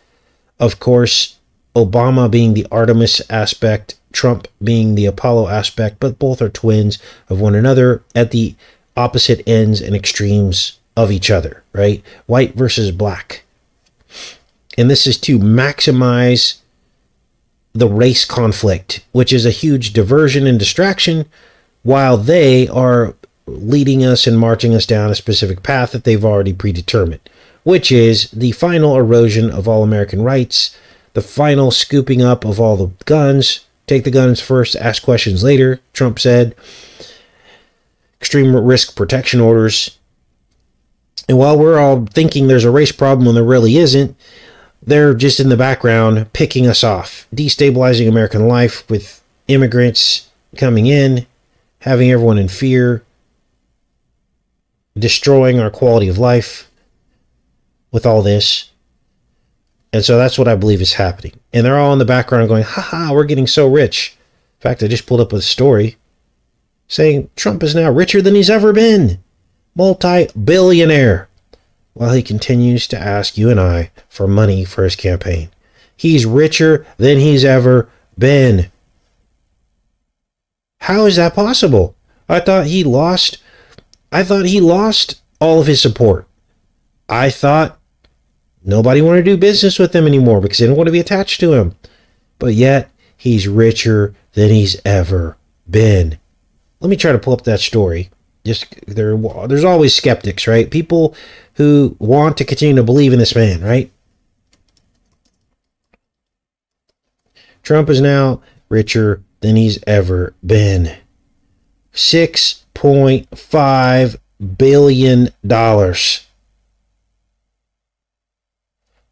of course, Obama being the Artemis aspect, Trump being the Apollo aspect, but both are twins of one another at the opposite ends and extremes of each other, right? White versus black. And this is to maximize the race conflict, which is a huge diversion and distraction, while they are leading us and marching us down a specific path that they've already predetermined, which is the final erosion of all American rights, the final scooping up of all the guns. Take the guns first, ask questions later, Trump said. Extreme risk protection orders, and while we're all thinking there's a race problem when there really isn't, they're just in the background picking us off, destabilizing American life with immigrants coming in, having everyone in fear, destroying our quality of life with all this. And so that's what I believe is happening. And they're all in the background going, "Ha ha, we're getting so rich. In fact, I just pulled up a story saying Trump is now richer than he's ever been, multi billionaire, while he continues to ask you and I for money for his campaign. He's richer than he's ever been. How is that possible? I thought he lost I thought he lost all of his support. I thought nobody wanted to do business with him anymore because they didn't want to be attached to him. But yet he's richer than he's ever been. Let me try to pull up that story. Just there there's always skeptics, right? People who want to continue to believe in this man, right? Trump is now richer than he's ever been. $6.5 billion.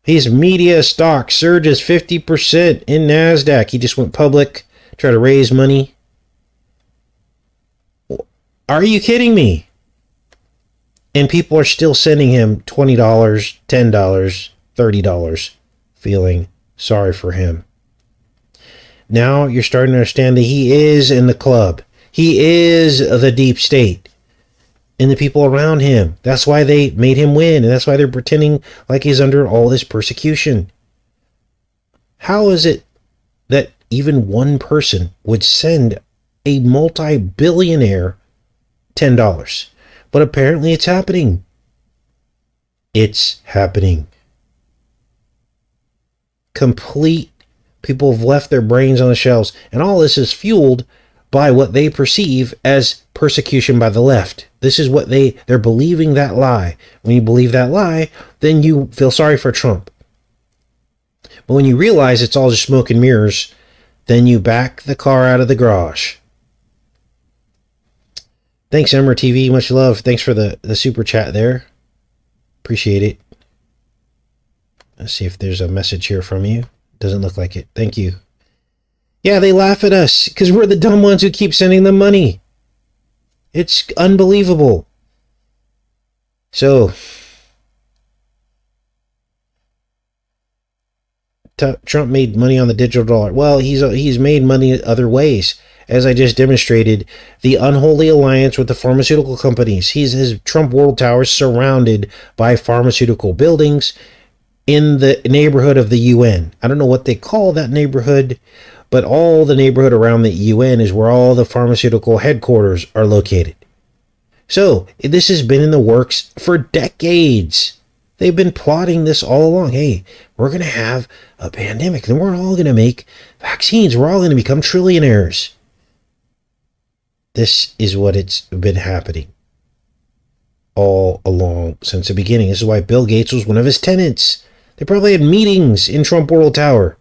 His media stock surges 50% in NASDAQ. He just went public, try to raise money. Are you kidding me? And people are still sending him $20, $10, $30, feeling sorry for him. Now you're starting to understand that he is in the club. He is the deep state and the people around him. That's why they made him win, and that's why they're pretending like he's under all this persecution. How is it that even one person would send a multi billionaire $10? But apparently it's happening. It's happening. Complete people have left their brains on the shelves, and all this is fueled by what they perceive as persecution by the left. This is what they they're believing that lie. When you believe that lie, then you feel sorry for Trump. But when you realize it's all just smoke and mirrors, then you back the car out of the garage. Thanks, Emmer TV. Much love. Thanks for the, the super chat there. Appreciate it. Let's see if there's a message here from you. Doesn't look like it. Thank you. Yeah, they laugh at us because we're the dumb ones who keep sending them money. It's unbelievable. So, Trump made money on the digital dollar. Well, he's he's made money other ways, as I just demonstrated. The unholy alliance with the pharmaceutical companies. He's his Trump World Tower surrounded by pharmaceutical buildings in the neighborhood of the UN. I don't know what they call that neighborhood, but all the neighborhood around the UN is where all the pharmaceutical headquarters are located. So, this has been in the works for decades. They've been plotting this all along. Hey, we're going to have a pandemic, then we're all going to make vaccines. We're all going to become trillionaires. This is what it's been happening all along since the beginning. This is why Bill Gates was one of his tenants. They probably had meetings in Trump World Tower.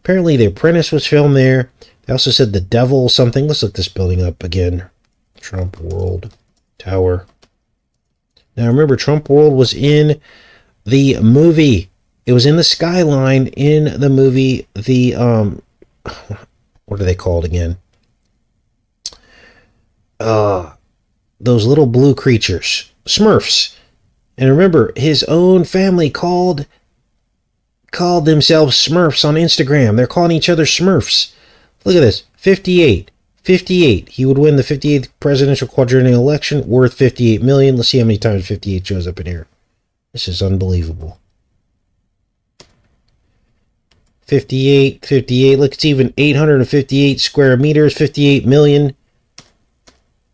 Apparently, The Apprentice was filmed there. They also said The Devil something. Let's look this building up again. Trump World Tower. Now, remember, Trump World was in the movie. It was in the skyline in the movie. The, um, what are they called again? Uh, those little blue creatures, Smurfs. And remember, his own family called called themselves Smurfs on Instagram. They're calling each other Smurfs. Look at this 58. 58. He would win the 58th presidential quadrennial election worth 58 million. Let's see how many times 58 shows up in here. This is unbelievable. 58, 58. Look, it's even 858 square meters, 58 million.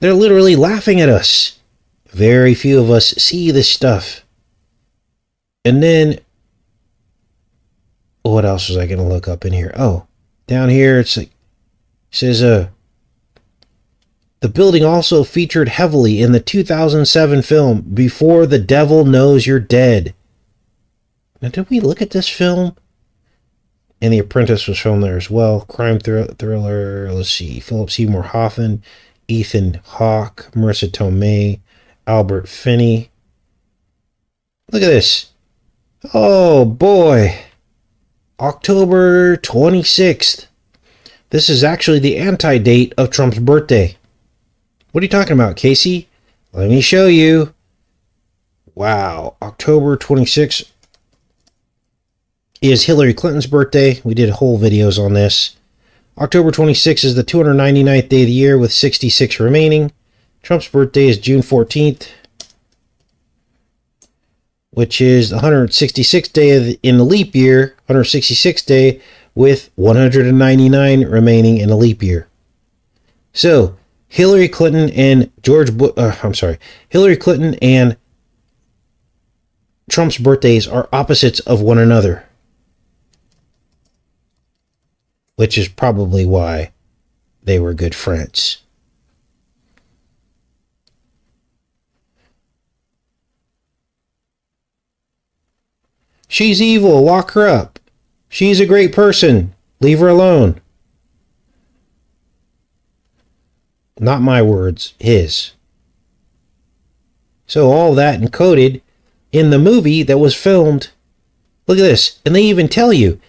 They're literally laughing at us. Very few of us see this stuff. And then what else was I going to look up in here? Oh, down here it's like, it says uh the building also featured heavily in the 2007 film Before the Devil Knows You're Dead. Now, did we look at this film? And The Apprentice was filmed there as well. Crime thr- thriller. Let's see. Philip Seymour Hoffman, Ethan Hawke, Marisa Tomei, Albert Finney. Look at this. Oh boy. October 26th. This is actually the anti date of Trump's birthday. What are you talking about, Casey? Let me show you. Wow, October 26th is Hillary Clinton's birthday. We did whole videos on this. October 26th is the 299th day of the year with 66 remaining. Trump's birthday is June 14th, which is the 166th day the, in the leap year, 166th day with 199 remaining in a leap year. So, Hillary Clinton and George Bush, uh, I'm sorry, Hillary Clinton and Trump's birthdays are opposites of one another. Which is probably why they were good friends. She's evil. Lock her up. She's a great person. Leave her alone. Not my words, his. So all that encoded in the movie that was filmed. Look at this. And they even tell you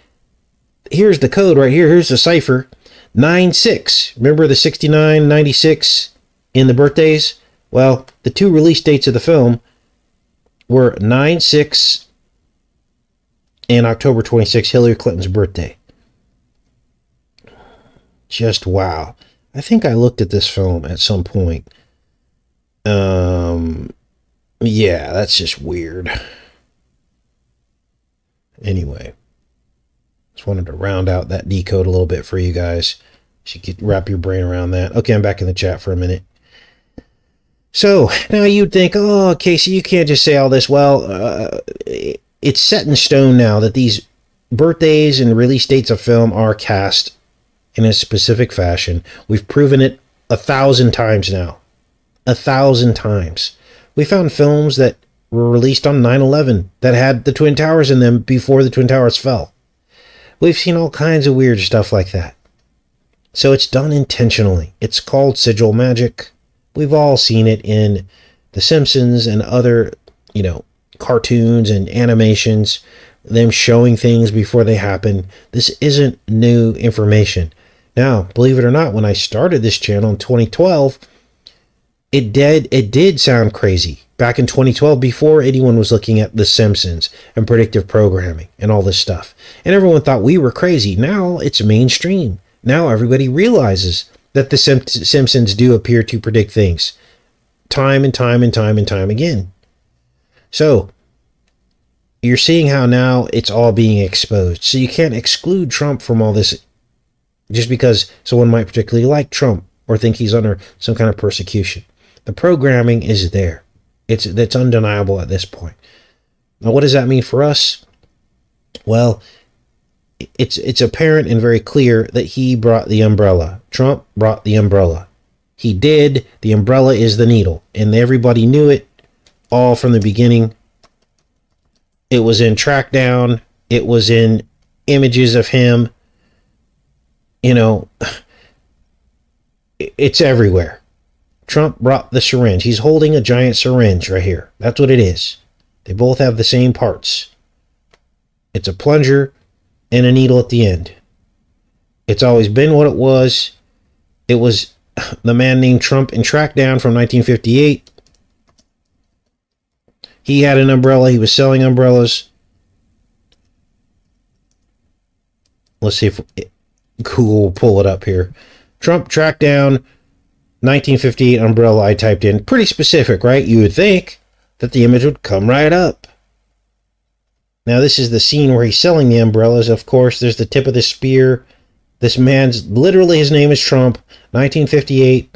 here's the code right here. Here's the cipher 96. Remember the 69, 96 in the birthdays? Well, the two release dates of the film were 9 6 and October 26, Hillary Clinton's birthday. Just wow. I think I looked at this film at some point. Um, yeah, that's just weird. Anyway, just wanted to round out that decode a little bit for you guys. You could wrap your brain around that. Okay, I'm back in the chat for a minute. So now you'd think, oh, Casey, you can't just say all this. Well, uh, it's set in stone now that these birthdays and release dates of film are cast in a specific fashion. We've proven it a thousand times now. A thousand times. We found films that were released on 9 11 that had the Twin Towers in them before the Twin Towers fell. We've seen all kinds of weird stuff like that. So it's done intentionally. It's called sigil magic. We've all seen it in The Simpsons and other, you know, cartoons and animations, them showing things before they happen. This isn't new information. Now, believe it or not, when I started this channel in 2012, it did it did sound crazy back in 2012 before anyone was looking at the Simpsons and predictive programming and all this stuff. And everyone thought we were crazy. Now it's mainstream. Now everybody realizes that the Simpsons do appear to predict things time and time and time and time again. So you're seeing how now it's all being exposed. So you can't exclude Trump from all this just because someone might particularly like Trump or think he's under some kind of persecution. The programming is there. It's that's undeniable at this point. Now what does that mean for us? Well, it's it's apparent and very clear that he brought the umbrella. Trump brought the umbrella. He did. The umbrella is the needle, and everybody knew it all from the beginning. It was in Trackdown, it was in images of him. You know, it's everywhere. Trump brought the syringe. He's holding a giant syringe right here. That's what it is. They both have the same parts. It's a plunger and a needle at the end. It's always been what it was. It was the man named Trump in Trackdown from 1958 he had an umbrella. He was selling umbrellas. Let's see if Google will pull it up here. Trump tracked down 1958 umbrella I typed in. Pretty specific, right? You would think that the image would come right up. Now, this is the scene where he's selling the umbrellas. Of course, there's the tip of the spear. This man's literally his name is Trump. 1958.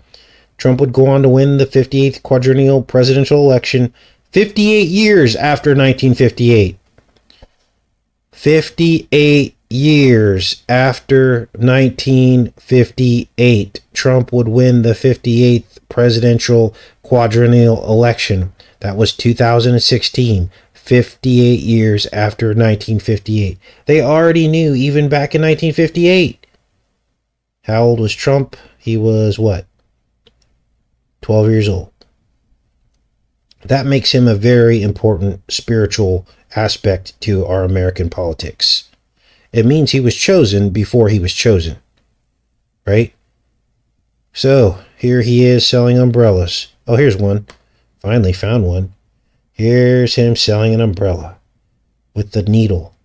Trump would go on to win the 58th quadrennial presidential election. 58 years after 1958. 58 years after 1958, Trump would win the 58th presidential quadrennial election. That was 2016. 58 years after 1958. They already knew, even back in 1958. How old was Trump? He was what? 12 years old that makes him a very important spiritual aspect to our American politics. It means he was chosen before he was chosen. Right? So, here he is selling umbrellas. Oh, here's one. Finally found one. Here's him selling an umbrella with the needle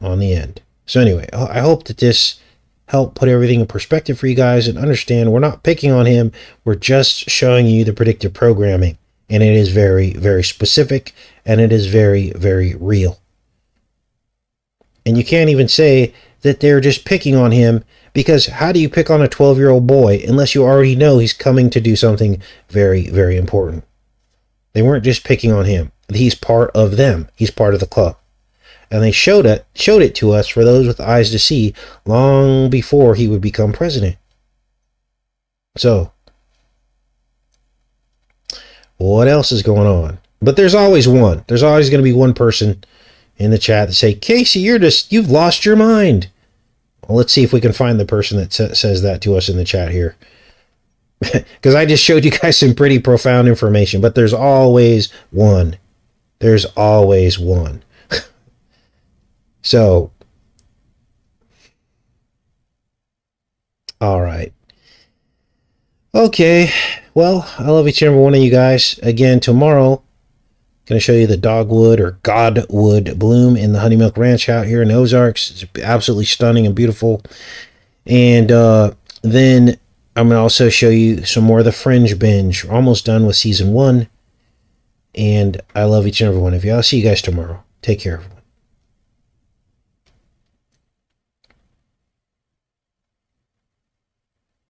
on the end. So, anyway, I hope that this helped put everything in perspective for you guys and understand we're not picking on him. We're just showing you the predictive programming. And it is very, very specific and it is very, very real. And you can't even say that they're just picking on him because how do you pick on a 12 year old boy unless you already know he's coming to do something very, very important? They weren't just picking on him. He's part of them. He's part of the club. And they showed it showed it to us for those with eyes to see long before he would become president. So what else is going on? But there's always one. There's always going to be one person in the chat that say, Casey, you're just, you've lost your mind. Well, let's see if we can find the person that sa- says that to us in the chat here. Because I just showed you guys some pretty profound information, but there's always one. There's always one. so, all right. Okay. Well, I love each and every one of you guys. Again, tomorrow, going to show you the dogwood or godwood bloom in the Honey Milk Ranch out here in Ozarks. It's absolutely stunning and beautiful. And uh, then I'm going to also show you some more of the Fringe binge. We're almost done with season one. And I love each and every one of you. I'll see you guys tomorrow. Take care, everyone.